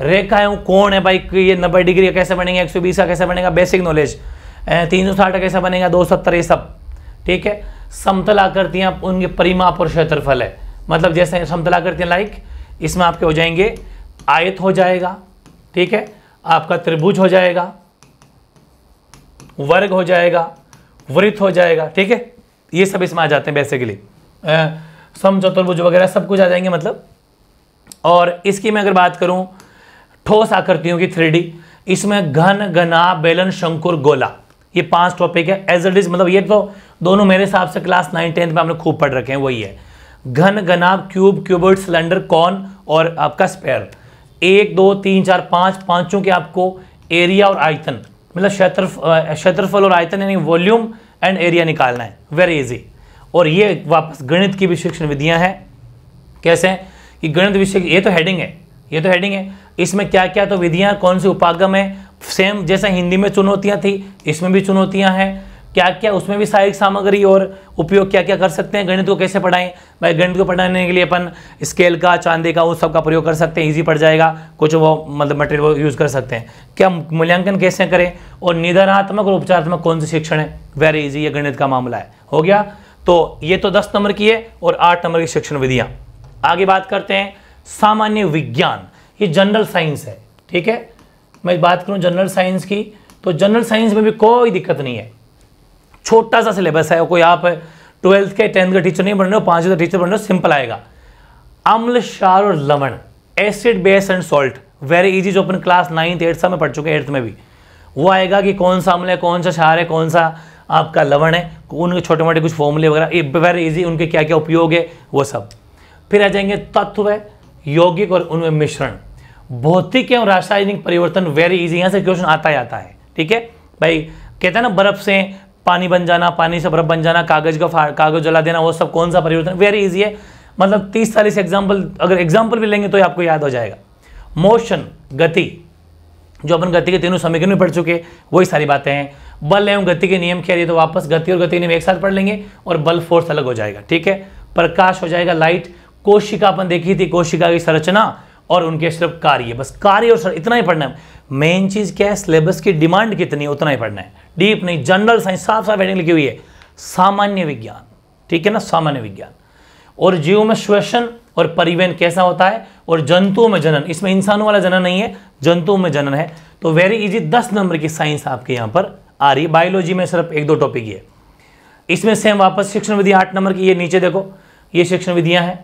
[SPEAKER 1] रेखाएँ कौन है भाई ये नब्बे डिग्री का कैसे बनेगा, एक सौ बीस का कैसे बनेगा बेसिक नॉलेज तीन सौ साठ का कैसे बनेगा, दो सत्तर, ये सब। ठीक है? समतल आकृतियाँ उनके परिमाप और क्षेत्रफल है। मतलब जैसे समतल आकृतियाँ लाइक इसमें आपके हो जाएँगे, आयत हो जाएगा, ठीक है? आपका त्रिभुज हो जाएगा, वर्ग हो जाएगा, वृत्त हो जाएगा, ठीक है? ये सब इसमें आ जाते हैं बेसिकली सम चतुर्भुज वगैरह सब कुछ आ जाएँगे मतलब। और इसकी मैं अगर बात करूँ, ठोस आकृतियों की थ्री इसमें घन, घना, बेलन, शंकुर, गोला। ये पाँच टॉपिक है। एज इट इज़ मतलब ये तो दोनों मेरे हिसाब से क्लास नाइन टेंथ में आपने खूब पढ़ रखे हैं, वही है। घन, घना क्यूब क्यूबर्ड सिलेंडर कॉन और आपका स्पेयर एक, दो, तीन, चार, पाँच, पाँचों के आपको एरिया और आयतन मतलब क्षेत्र क्षेत्रफल और आयतन, यानी वॉल्यूम एंड एरिया निकालना है। वेरी इजी और ये वापस गणित की भी शिक्षण विधियाँ हैं। कैसे? हैं कि गणित विषय, ये तो हेडिंग है, ये तो हेडिंग है। इसमें क्या क्या तो विधियाँ कौन सी उपागम है? सेम जैसे हिंदी में चुनौतियाँ थी, इसमें भी चुनौतियाँ हैं। क्या क्या उसमें भी सहायक सामग्री और उपयोग क्या क्या कर सकते हैं? गणित को कैसे पढ़ाएँ? भाई, गणित को पढ़ाने के लिए अपन स्केल का, चांदी का, उस सब का प्रयोग कर सकते हैं इजी पड़ जाएगा। कुछ वो मतलब मटेरियल यूज़ कर सकते हैं। क्या मूल्यांकन कैसे करें? और निधनात्मक और उपचारात्मक कौन से शिक्षण है? वेरी इजी ये गणित का मामला है। हो गया? तो ये तो दस नंबर की है और आठ नंबर की शिक्षण विधियाँ। आगे बात करते हैं, सामान्य विज्ञान। ये जनरल साइंस है, ठीक है? मैं बात करूँ जनरल साइंस की तो जनरल साइंस में भी कोई दिक्कत नहीं है। छोटा सा सिलेबस है, कोई आप ट्वेल्थ के टेंथ का टीचर नहीं बन रहे हो पाँच का टीचर बन रहे हो, सिंपल आएगा। अम्ल, क्षार और लवण acid base and salt very easy जो अपन क्लास नाइन्थ एट्थ में पढ़ चुके हैं एट्थ में भी। वो आएगा कि कौन सा अम्ल है, कौन सा क्षार है, कौन सा आपका लवण है, उनके छोटे मोटे कुछ फॉर्मूले वगैरह वेरी इजी उनके क्या क्या उपयोग है, वो सब। फिर आ जाएँगे तत्व यौगिक और उनमें मिश्रण। भौतिक एवं रासायनिक परिवर्तन वेरी इजी यहाँ से क्वेश्चन आता ही आता है, ठीक है? भाई, कहते हैं ना, बर्फ़ से पानी बन जाना, पानी से बर्फ़ बन जाना, कागज़ का कागज़ जला देना, वो सब कौन सा परिवर्तन? वेरी इजी है। मतलब तीस चालीस एग्ज़ाम्पल अगर एग्ज़ाम्पल भी लेंगे तो आपको याद हो जाएगा। मोशन गति। जो अपन गति के तीनों समीकरण में पढ़ चुके वही सारी बातें हैं। बल एवं गति के नियम क्या तो वापस गति और गति नियम एक साथ पढ़ लेंगे और बल फोर्स अलग हो जाएगा ठीक है? प्रकाश हो जाएगा लाइट कोशिका अपन देखी थी कोशिका की संरचना और उनके सिर्फ़ कार्य। बस कार्य और सर, इतना ही पढ़ना है। मेन चीज़ क्या है? सिलेबस की डिमांड कितनी है उतना ही पढ़ना है। डीप नहीं जनरल साइंस साफ़ साफ़ हेडिंग लिखी हुई है। सामान्य विज्ञान ठीक है ना? सामान्य विज्ञान। और जीव में श्वसन और परिवहन कैसा होता है और जंतुओं में जनन। इसमें इंसानों वाला जनन नहीं है, जंतुओं में जनन है। तो वेरी इजी दस नंबर की साइंस आपके यहाँ पर आ रही बायोलॉजी में सिर्फ़ एक दो टॉपिक है इसमें सेम वापस शिक्षण विधि आठ नंबर की, ये नीचे देखो, ये शिक्षण विधियाँ हैं।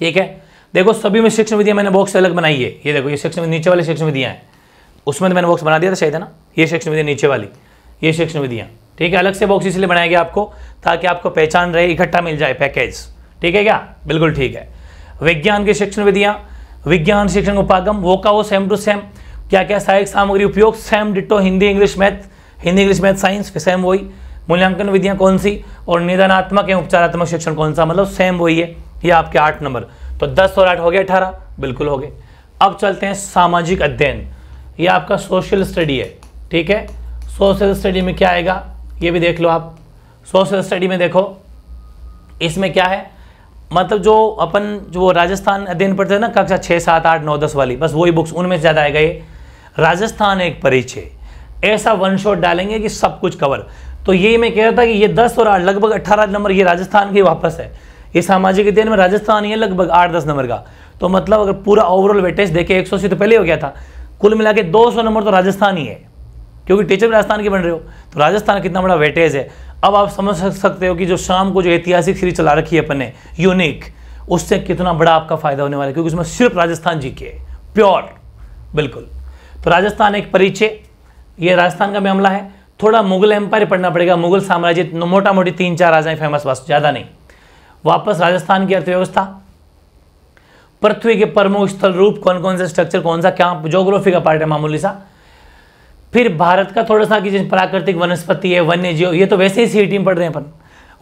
[SPEAKER 1] ठीक है? देखो, सभी में शिक्षण विधियाँ मैंने बॉक्स अलग बनाई है। ये देखो, ये शिक्षण नीचे वाले शिक्षण विधियाँ हैं। उसमें तो मैंने बॉक्स बना दिया था शायद, है ना? ये शिक्षण विधियाँ नीचे वाली। ये शिक्षण विधियाँ। ठीक है, अलग से बॉक्स इसलिए बनाया गया आपको ताकि आपको पहचान रहे, इकट्ठा मिल जाए पैकेज ठीक है क्या? बिल्कुल ठीक है। विज्ञान की शिक्षण विधियाँ, विज्ञान शिक्षण उपागम, वो का वो सेम टू सेम क्या क्या सहायक सामग्री उपयोग? Same ditto Hindi English math Hindi English math science same वही। मूल्यांकन विधियाँ कौन सी? और निदानात्मक एवं उपचारात्मक शिक्षण कौन सा? मतलब सेम वही है। ये आपके आठ नंबर। तो दस और आठ हो गया अठारह। बिल्कुल हो गए। अब चलते हैं सामाजिक अध्ययन। ये आपका सोशल स्टडी है। ठीक है? सोशल स्टडी में क्या आएगा? ये भी देख लो आप। सोशल स्टडी में देखो। इसमें क्या है? मतलब जो अपन, जो राजस्थान अध्ययन पढ़ते हैं ना, कक्षा छः सात, आठ, नौ, दस वाली, बस वही बुक्स उनमें से ज़्यादा आएगा ये राजस्थान एक परिचय। ऐसा वन शॉट डालेंगे कि सब कुछ कवर तो ये मैं कह रहा था कि ये दस और आठ, लगभग अट्ठारह नंबर ये राजस्थान के वापस है। ये सामाजिक अध्ययन में राजस्थान है लगभग आठ, दस नंबर का। तो मतलब अगर पूरा ओवरऑल वेटेज देखे, एक सौ तो पहले हो गया था। कुल मिला के दो सौ नंबर तो राजस्थान ही है। क्योंकि टीचर राजस्थान के बन रहे हो। तो राजस्थान कितना बड़ा वेटेज है। अब आप समझ सकते हो कि जो शाम को जो ऐतिहासिक सीरीज़ चला रखी है अपन ने, यूनिक, उससे कितना बड़ा आपका फ़ायदा होने वाला है, क्योंकि उसमें सिर्फ़ राजस्थान जी के प्योर। बिल्कुल। तो राजस्थान एक परिचय, ये राजस्थान का मामला है। थोड़ा मुगल एम्पायर पढ़ना पड़ेगा। मुगल साम्राज्य मोटा मोटी तीन चार राजाएँ फ़ेमस बस, ज़्यादा नहीं। वापस राजस्थान की अर्थव्यवस्था। पृथ्वी के प्रमुख स्थल रूप कौन कौन से स्ट्रक्चर कौन सा क्या जोग्राफी का पार्ट है मामूली सा? फिर भारत का थोड़ा सा कि प्राकृतिक वनस्पति है, वन्य जीव, ये तो वैसे ही सी में पढ़ रहे हैं अपन।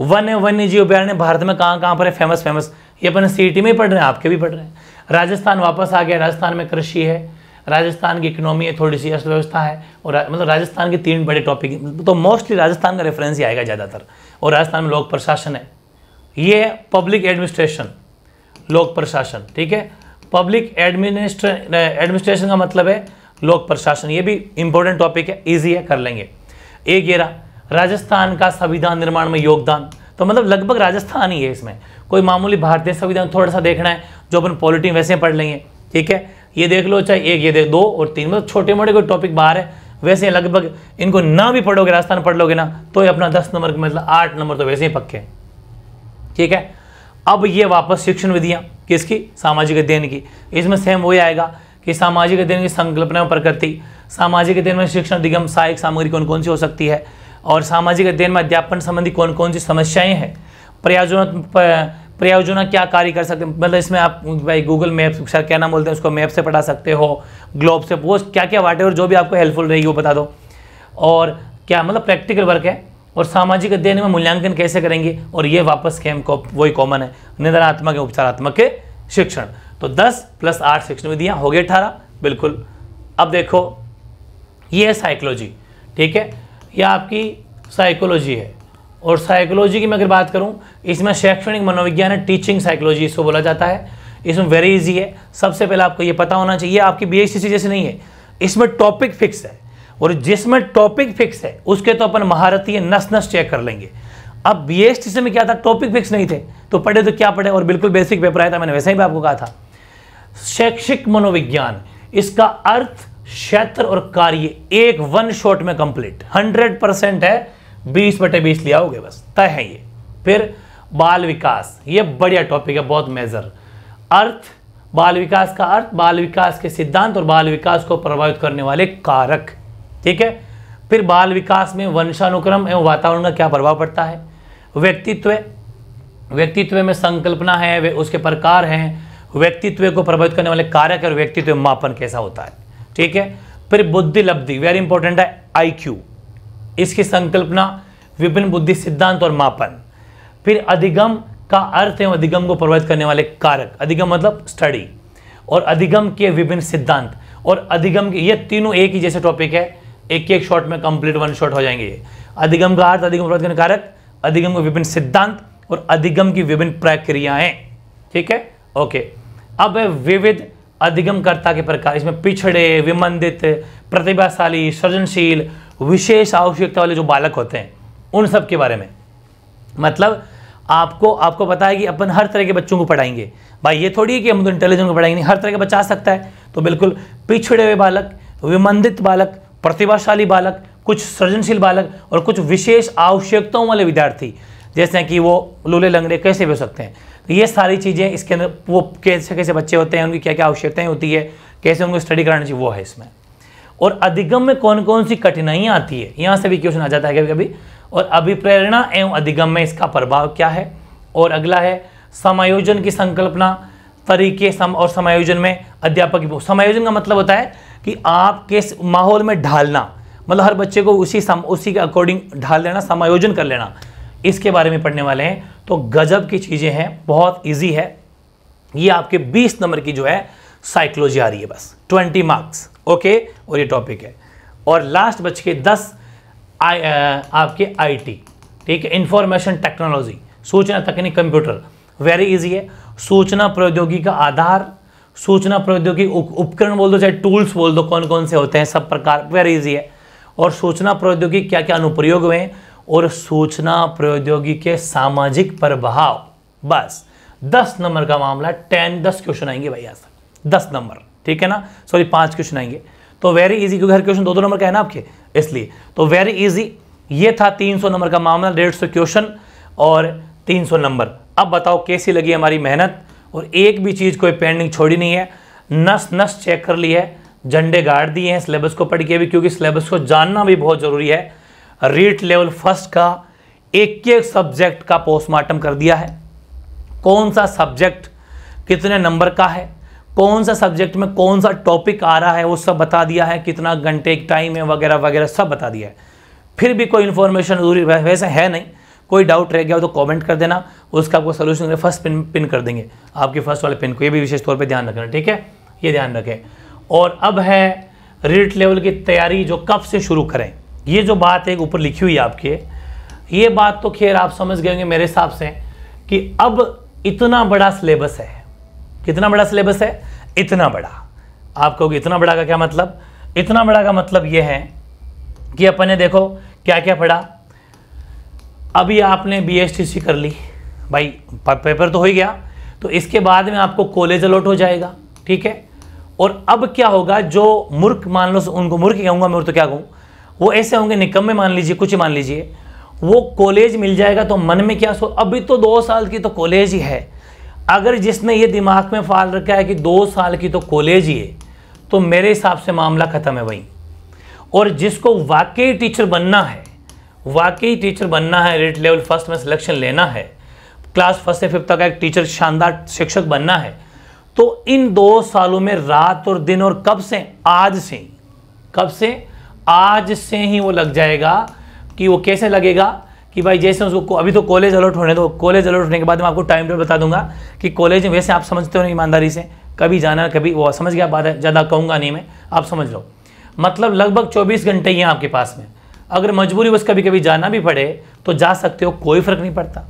[SPEAKER 1] वन्य वन्य जीव अभ्यारण्य भारत में कहाँ कहाँ पर है? फ़ेमस फ़ेमस ये अपन सी में ही पढ़ रहे हैं, आपके भी पढ़ रहे हैं। राजस्थान वापस आ गया, राजस्थान में कृषि है। राजस्थान की इकोनॉमी है, थोड़ी सी अर्थव्यवस्था है, और मतलब राजस्थान के तीन बड़े टॉपिक तो मोस्टली राजस्थान का रेफरेंस ही आएगा ज़्यादातर, और राजस्थान में लोक प्रशासन है। ये है पब्लिक एडमिनिस्ट्रेशन लोक प्रशासन, ठीक है? पब्लिक एडमिनिस्ट्रे एडमिनिस्ट्रेशन का मतलब है लोक प्रशासन, ये भी इंपॉर्टेंट टॉपिक है इजी है, कर लेंगे। एक ये रहा, राजस्थान का संविधान निर्माण में योगदान। तो मतलब लगभग राजस्थान ही है इसमें। कोई मामूली भारतीय संविधान थोड़ा सा देखना है, जो अपन पॉलिटी वैसे पढ़ लेंगे, ठीक है? ये देख लो, चाहे एक, ये देख दो और तीन मतलब छोटे मोटे कोई टॉपिक बाहर है, वैसे लगभग इनको ना भी पढ़ोगे, राजस्थान पढ़ लोगे ना तो ये अपना दस नंबर मतलब आठ नंबर तो वैसे ही पक्के ठीक है? अब ये वापस शिक्षण विधियाँ, किसकी? सामाजिक अध्ययन की। इसमें सेम वही आएगा कि सामाजिक अध्ययन की संकल्पना प्रकृति सामाजिक अध्ययन में शिक्षण अधिगम, सहायक सामग्री कौन कौन सी हो सकती है? और सामाजिक अध्ययन में अध्यापन संबंधी कौन कौन सी समस्याएँ हैं? प्रयोजन प्रयोजना क्या कार्य कर सकते हैं? मतलब इसमें आप भाई गूगल मैप क्या नाम बोलते हैं उसको मैप से पढ़ा सकते हो ग्लोब से, वो क्या क्या वाटे जो भी आपको हेल्पफुल रहेगी वो बता दो। और क्या मतलब प्रैक्टिकल वर्क है? और सामाजिक अध्ययन में मूल्यांकन कैसे करेंगे? और ये वापस कैम को, वही कॉमन है निधनात्मक उपचारात्मक शिक्षण। तो 10 प्लस आठ सेक्शन में दिया, हो गए अठारह, बिल्कुल। अब देखो, ये है साइकोलॉजी ठीक है? यह आपकी साइकोलॉजी है। और साइकोलॉजी की मैं अगर बात करूँ, इसमें शैक्षणिक मनोविज्ञान है टीचिंग साइकोलॉजी इसको बोला जाता है। इसमें वेरी इजी है। सबसे पहले आपको ये पता होना चाहिए, आपकी बी एस जैसे नहीं है। इसमें टॉपिक फिक्स है। और जिसमें टॉपिक फिक्स है, उसके तो अपन महारती नस नस चेक कर लेंगे। अब बी में क्या था? टॉपिक फिक्स नहीं थे। तो पढ़े तो क्या पढ़े? और बिल्कुल बेसिक पेपर आया था, मैंने वैसे ही भी आपको कहा था। शैक्षिक मनोविज्ञान, इसका अर्थ क्षेत्र और कार्य एक वन शॉट में कंप्लीट हंड्रेड परसेंट है, बीस बटे बीस लिया होगे बस, तय है ये। फिर बाल विकास, ये बढ़िया टॉपिक है, बहुत मेजर अर्थ, बाल विकास का अर्थ, बाल विकास के सिद्धांत और बाल विकास को प्रभावित करने वाले कारक, ठीक है? फिर बाल विकास में वंशानुक्रम एवं वातावरण का क्या प्रभाव पड़ता है? व्यक्तित्व व्यक्तित्व में संकल्पना है उसके प्रकार हैं व्यक्तित्व को प्रभावित करने वाले कारक और व्यक्तित्व मापन कैसा होता है? ठीक है? फिर बुद्धि लब्धि वेरी इंपॉर्टेंट है आईक्यू इसकी संकल्पना विभिन्न बुद्धि सिद्धांत और मापन। फिर अधिगम का अर्थ एवं अधिगम को प्रभावित करने वाले कारक। अधिगम मतलब स्टडी और अधिगम के विभिन्न सिद्धांत। और अधिगम के, ये तीनों एक ही जैसे टॉपिक है। एक एक शॉट में कंप्लीट वन शॉट हो जाएँगे। अधिगम का अर्थ, अधिगम प्रभावित करने कारक। अधिगम के विभिन्न सिद्धांत और अधिगम की विभिन्न प्रक्रियाएँ। ठीक है? ओके अब विविध अधिगमकर्ता के प्रकार, इसमें पिछड़े, विमंदित, प्रतिभाशाली, सृजनशील, विशेष आवश्यकता वाले जो बालक होते हैं, उन सब के बारे में। मतलब आपको आपको पता है कि अपन हर तरह के बच्चों को पढ़ाएँगे। भाई, ये थोड़ी है कि हम तो इंटेलिजेंट को पढ़ाएँगे, नहीं, हर तरह का बच्चा आ सकता है। तो बिल्कुल, पिछड़े हुए बालक, विमंदित बालक, प्रतिभाशाली बालक, कुछ सृजनशील बालक और कुछ विशेष आवश्यकताओं वाले विद्यार्थी, जैसे कि वो लूले लंगड़े कैसे भी हो सकते हैं। तो ये सारी चीज़ें इसके अंदर, वो कैसे कैसे बच्चे होते हैं, उनकी क्या क्या आवश्यकताएँ होती है, कैसे उनको स्टडी कराना चाहिए, वो है इसमें। और अधिगम में कौन कौन सी कठिनाइयाँ आती है, यहाँ से भी क्वेश्चन आ जाता है कभी कभी और अभिप्रेरणा एवं अधिगम में इसका प्रभाव क्या है? और अगला है, समायोजन की संकल्पना, तरीके सम, और समायोजन में अध्यापक समायोजन का मतलब होता है कि आप किस माहौल में ढालना मतलब हर बच्चे को उसी सम, उसी के अकॉर्डिंग ढाल लेना, समायोजन कर लेना। इसके बारे में पढ़ने वाले हैं। तो गजब की चीज़ें हैं, बहुत इजी है। ये आपके 20 नंबर की जो है साइकोलॉजी आ रही है बस 20 मार्क्स ओके और ये टॉपिक है। और लास्ट बच के दस आई आपके आईटी ठीक है? इंफॉर्मेशन टेक्नोलॉजी सूचना तकनीक कंप्यूटर वेरी इजी है। सूचना प्रौद्योगिकी का आधार, सूचना प्रौद्योगिकी उपकरण बोल दो, चाहे टूल्स बोल दो कौन कौन से होते हैं, सब प्रकार वेरी इजी है। और सूचना प्रौद्योगिकी क्या क्या अनुप्रयोग हुए और सूचना प्रौद्योगिकी के सामाजिक प्रभाव। बस, दस नंबर का मामला टेन दस क्वेश्चन आएँगे भाई आज तक। दस नंबर, ठीक है ना? सॉरी पाँच क्वेश्चन आएँगे। तो वेरी इजी क्योंकि हर क्वेश्चन दो दो नंबर का है ना आपके? इसलिए तो वेरी इजी ये था 300 नंबर का मामला, डेढ़ सौ क्वेश्चन और 300 नंबर। अब बताओ, कैसी लगी हमारी मेहनत? और एक भी चीज़ कोई पेंडिंग छोड़ी नहीं है। नस नस चेक कर ली है, झंडे गाड़ दिए हैं सिलेबस को पढ़ के भी, क्योंकि सिलेबस को जानना भी बहुत ज़रूरी है। रीट लेवल फ़र्स्ट का एक एक सब्जेक्ट का पोस्टमार्टम कर दिया है। कौन सा सब्जेक्ट कितने नंबर का है? कौन सा सब्जेक्ट में कौन सा टॉपिक आ रहा है, वो सब बता दिया है। कितना घंटे टाइम है, वगैरह वगैरह, सब बता दिया है। फिर भी कोई इन्फॉर्मेशन ज़रूरी वैसे है नहीं। कोई डाउट रह गया तो कमेंट कर देना, उसका आपको सोल्यूशन फ़र्स्ट पिन पिन कर देंगे। आपके फ़र्स्ट वाले पिन को, ये भी विशेष तौर पे ध्यान रखना, ठीक है? ये ध्यान रखें। और अब है रीट लेवल की तैयारी जो कब से शुरू करें। ये जो बात है ऊपर लिखी हुई आपके, ये बात तो खैर आप समझ गए होंगे मेरे हिसाब से कि अब इतना बड़ा सिलेबस है। कितना बड़ा सिलेबस है? इतना बड़ा। आप कहोगे इतना बड़ा का क्या मतलब? इतना बड़ा का मतलब यह है कि अपन ने देखो क्या क्या पढ़ा। अभी आपने बीएसटीसी कर ली। भाई पेपर तो हो ही गया। तो इसके बाद में आपको कॉलेज अलॉट हो जाएगा, ठीक है? और अब क्या होगा? जो मूर्ख, मान लो उनको मूर्ख कहूँगा, मैं तो क्या कहूँ? वो ऐसे होंगे, निकम्मे मान लीजिए, कुछ मान लीजिए, वो कॉलेज मिल जाएगा तो मन में क्या सो, अभी तो दो साल की तो कॉलेज ही है। अगर जिसने ये दिमाग में फाल रखा है कि दो साल की तो कॉलेज ही है तो मेरे हिसाब से मामला ख़त्म है वहीं। और जिसको वाकई टीचर बनना है, वाकई टीचर बनना है रेट लेवल फ़र्स्ट में सिलेक्शन लेना है क्लास फ़र्स्ट से फिफ्थ तक एक टीचर शानदार शिक्षक बनना है तो इन दो सालों में रात और दिन और कब से, आज से, कब से आज से ही वो लग जाएगा कि वो कैसे लगेगा कि भाई जैसे उसको अभी तो कॉलेज अलर्ट होने दो। कॉलेज अलर्ट होने के बाद मैं आपको टाइम टेबल बता दूँगा कि कॉलेज में वैसे आप समझते हो ईमानदारी से। कभी जाना, कभी वो समझ गया, बात है, ज़्यादा कहूँगा नहीं मैं, आप समझ लो। मतलब लगभग चौबीस घंटे ही हैं आपके पास में। अगर मजबूरी बस कभी कभी जाना भी पड़े तो जा सकते हो, कोई फ़र्क नहीं पड़ता।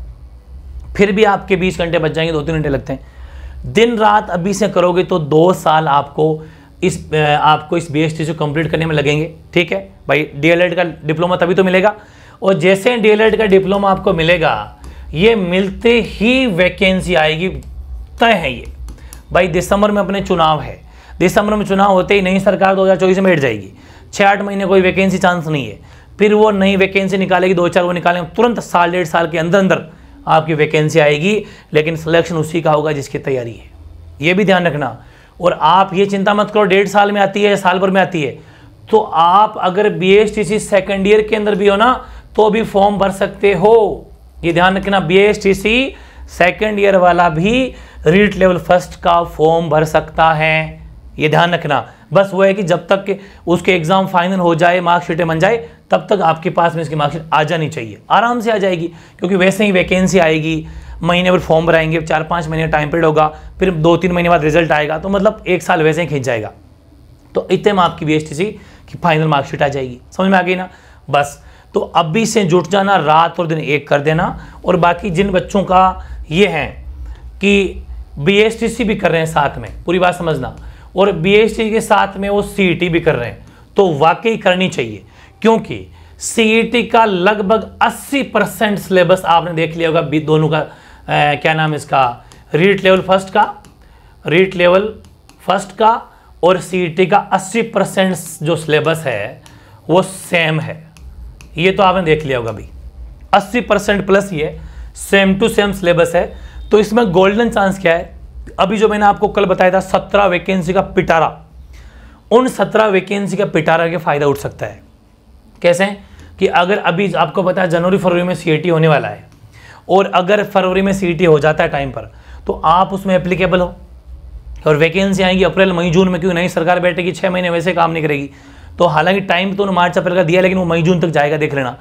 [SPEAKER 1] फिर भी आपके बीस घंटे बच जाएँगे दो तीन घंटे लगते हैं। दिन रात अभी से करोगे तो दो साल आपको इस आपको इस बी एस कंप्लीट करने में लगेंगे, ठीक है? भाई डी का डिप्लोमा तभी तो मिलेगा। और जैसे डी का डिप्लोमा आपको मिलेगा, ये मिलते ही वैकेंसी आएगी। तय है ये। भाई, दिसंबर में अपने चुनाव है। दिसंबर में चुनाव होते ही नई सरकार 2024 में बैठ जाएगी। छः आठ महीने कोई वैकेंसी चांस नहीं है। फिर वो नई वैकेंसी निकालेगी, दो चार वो निकालेंगे। तुरंत साल, डेढ़ साल के अंदर अंदर आपकी वैकेंसी आएगी, लेकिन सिलेक्शन उसी का होगा जिसकी तैयारी है। ये भी ध्यान रखना। और आप ये चिंता मत करो, डेढ़ साल में आती है या साल भर में आती है तो आप अगर B S T C second year के अंदर भी हो ना तो भी फॉर्म भर सकते हो। ये ध्यान रखना B S T C second year वाला भी रीट लेवल फ़र्स्ट का फॉर्म भर सकता है। ये ध्यान रखना। बस वो है कि जब तक उसके एग्ज़ाम फाइनल हो जाए मार्कशीटें बन जाए, तब तक आपके पास में इसकी मार्कशीट आ जानी चाहिए। आराम से आ जाएगी, क्योंकि वैसे ही वैकेंसी आएगी। महीने भर फॉर्म भराएँगे, चार पाँच महीने टाइम पीरियड होगा, फिर दो तीन महीने बाद रिज़ल्ट आएगा तो मतलब एक साल वैसे ही खींच जाएगा। तो इतने में आपकी बी की फाइनल मार्कशीट आ जाएगी। समझ में आ गई ना? बस। तो अभी से जुट जाना, रात और दिन एक कर देना, और बाकी जिन बच्चों का ये है कि बी भी कर रहे हैं साथ में, पूरी बात समझना, और बीएसटीसी के साथ में वो सी भी कर रहे हैं तो वाकई करनी चाहिए, क्योंकि सी का लगभग 80 परसेंट सिलेबस आपने देख लिया होगा दोनों का आ, क्या नाम इसका? रीट लेवल फ़र्स्ट का रीट लेवल फ़र्स्ट का और सी का 80 परसेंट जो सिलेबस है वो सेम है। ये तो आपने देख लिया होगा अभी। 80 परसेंट प्लस ये सेम टू सेम सिलेबस है। तो इसमें गोल्डन चांस क्या है? अभी जो मैंने आपको कल बताया था सत्रह वैकेंसी का पिटारा। उन सत्रह वैकेंसी का पिटारा के फ़ायदा उठ सकता है। कैसे? कि अगर अभी आपको पता है जनवरी फरवरी में सी होने वाला है और अगर फरवरी में सीटी हो जाता है टाइम पर तो आप उसमें एप्लीकेबल हो। और वैकेंसी आएँगी अप्रैल, मई, जून में, क्योंकि नई सरकार बैठेगी छः महीने वैसे काम नहीं करेगी। तो हालाँकि टाइम तो मार्च, अप्रैल का दिया, लेकिन वो मई, जून तक जाएगा, देख लेना।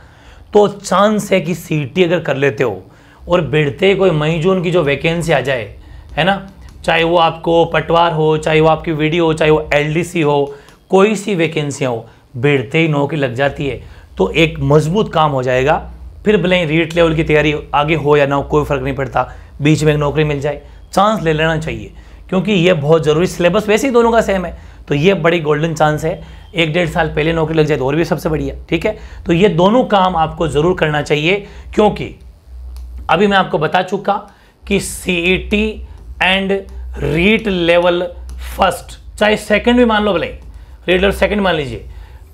[SPEAKER 1] तो चांस है कि सीटी अगर कर लेते हो, और बैठते कोई मई, जून की जो वैकेंसी आ जाए, है ना? चाहे वो आपको पटवार हो, चाहे वो आपकी वीडियो हो, चाहे वो एलडीसी हो, कोई सी वैकेंसियाँ हो बैठते ही नौकरी लग जाती है। तो एक मज़बूत काम हो जाएगा फिर भले ही रीट लेवल की तैयारी आगे हो या ना हो, कोई फ़र्क नहीं पड़ता। बीच में एक नौकरी मिल जाए चांस ले लेना चाहिए। क्योंकि ये बहुत ज़रूरी सिलेबस वैसे ही दोनों का सेम है। तो ये बड़ी गोल्डन चांस है। एक डेढ़ साल पहले नौकरी लग जाए तो और भी सबसे बढ़िया, ठीक है? तो ये दोनों काम आपको ज़रूर करना चाहिए। क्योंकि अभी मैं आपको बता चुका कि C and REET level first चाहे सेकंड भी मान लो भले रीट लेवल सेकंड मान लीजिए।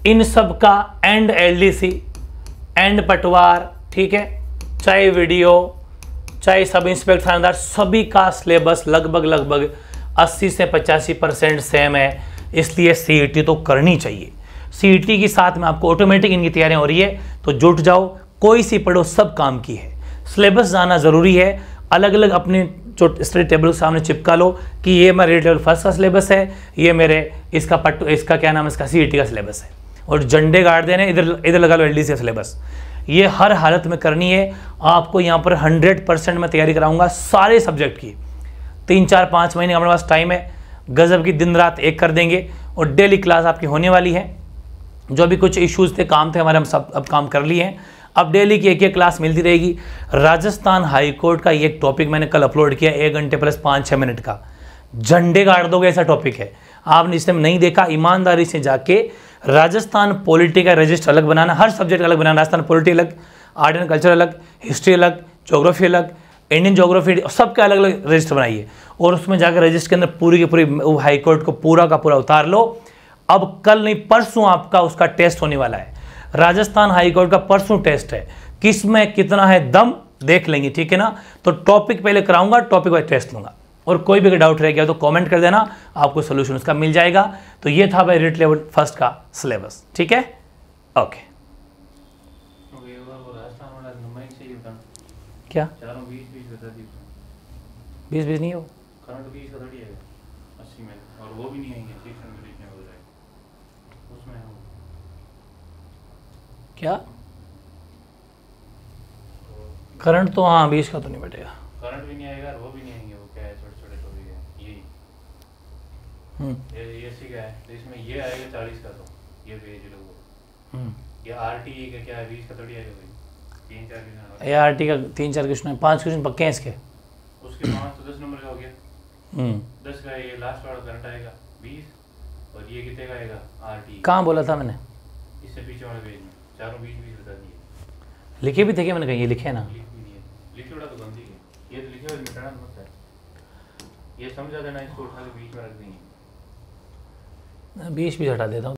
[SPEAKER 1] इन सब का एंड एलडीसी एंड पटवार ठीक है? चाहे वीडियो, चाहे सब इंस्पेक्टर थानेदार, सभी का सिलेबस लगभग लगभग 80 से पचासी परसेंट सेम है। इसलिए सीईटी तो करनी चाहिए। सी के साथ में आपको ऑटोमेटिक इनकी तैयारियाँ हो रही है तो जुट जाओ। कोई सी पढ़ो, सब काम की है। सिलेबस जाना ज़रूरी है। अलग अलग अपने जो स्टडी टेबल के सामने चिपका लो कि ये मेरा रेड लेवल फ़र्स्ट का सिलेबस है, ये मेरे इसका पट्टू इसका क्या नाम है, इसका सी का सिलेबस है। और झंडे गाड़ देने, इधर इधर लगा लो एल का सिलेबस ये हर हालत में करनी है। आपको यहाँ पर हंड्रेड परसेंट मैं तैयारी कराऊँगा सारे सब्जेक्ट की। तीन, चार, पाँच महीने हमारे पास टाइम है। गज़ब की दिन रात एक कर देंगे और डेली क्लास आपकी होने वाली है। जो भी कुछ इश्यूज़ थे, काम थे, हमारे हम सब अब काम कर लिए हैं। अब डेली की एक एक क्लास मिलती रहेगी। राजस्थान हाई कोर्ट का एक टॉपिक मैंने कल अपलोड किया, एक घंटे प्लस पाँच छः मिनट का। झंडे गाड़ दोगे ऐसा टॉपिक है। आपने इसमें नहीं देखा, ईमानदारी से जाके राजस्थान पॉलिटी का रजिस्टर अलग बनाना, हर सब्जेक्ट अलग बनाना, राजस्थान पॉलिटी अलग आर्ट एंड कल्चर अलग हिस्ट्री अलग जोग्राफी अलग इंडियन जोग्राफी सबके अलग अलग रजिस्टर बनाइए। और उसमें जाकर रजिस्टर के अंदर पूरी की पूरी हाईकोर्ट को पूरा का पूरा उतार लो। अब कल नहीं, परसों आपका उसका टेस्ट होने वाला है। राजस्थान हाईकोर्ट का परसों टेस्ट है। किसमें कितना है, दम देख लेंगे, ठीक है ना? तो टॉपिक पहले कराऊँगा टॉपिक वाइज टेस्ट लूँगा। और कोई भी अगर डाउट रह गया तो कमेंट कर देना आपको सोल्यूशन उसका मिल जाएगा। तो ये था भाई रिट लेवल फ़र्स्ट का सिलेबस ठीक है? ओके क्या?
[SPEAKER 2] बीस बीस
[SPEAKER 1] नहीं हो? क्या? करंट तो हाँ बीस का तो नहीं बैठेगा
[SPEAKER 2] करंट भी नहीं आएगा वो भी नहीं आएँगे वो क्या है छोटे छोटे टॉपिक है यही
[SPEAKER 1] हम्म,
[SPEAKER 2] ये ये सी का है। तो इसमें ये आएगा चालीस का तो ये भेज लो
[SPEAKER 1] हम्म।
[SPEAKER 2] ये आर टी का क्या है? बीस का थोड़ी आएगा भाई। तीन चार क्वेश्चन
[SPEAKER 1] ए आर टी का तीन चार क्वेश्चन है पाँच क्वेश्चन पक्के हैं इसके?
[SPEAKER 2] उसके पाँच तो दस नंबर का हो गया।
[SPEAKER 1] हम्म,
[SPEAKER 2] दस का ये लास्ट वाला करंट आएगा बीस। और ये कितने का आएगा? आर टी
[SPEAKER 1] कहाँ बोला था मैंने?
[SPEAKER 2] इससे पीछे वाले पेज में चारों बीस बीस बता दिए।
[SPEAKER 1] लिखे भी थे क्या मैंने कहीं? ये लिखे ना?
[SPEAKER 2] लिखे बड़ा तो गंदी है। ये तो लिखे हुए मिटाना मत है। ये समझा देना इसको उठा के बीच में रख देंगे।
[SPEAKER 1] बीस भी हटा देता हूँ।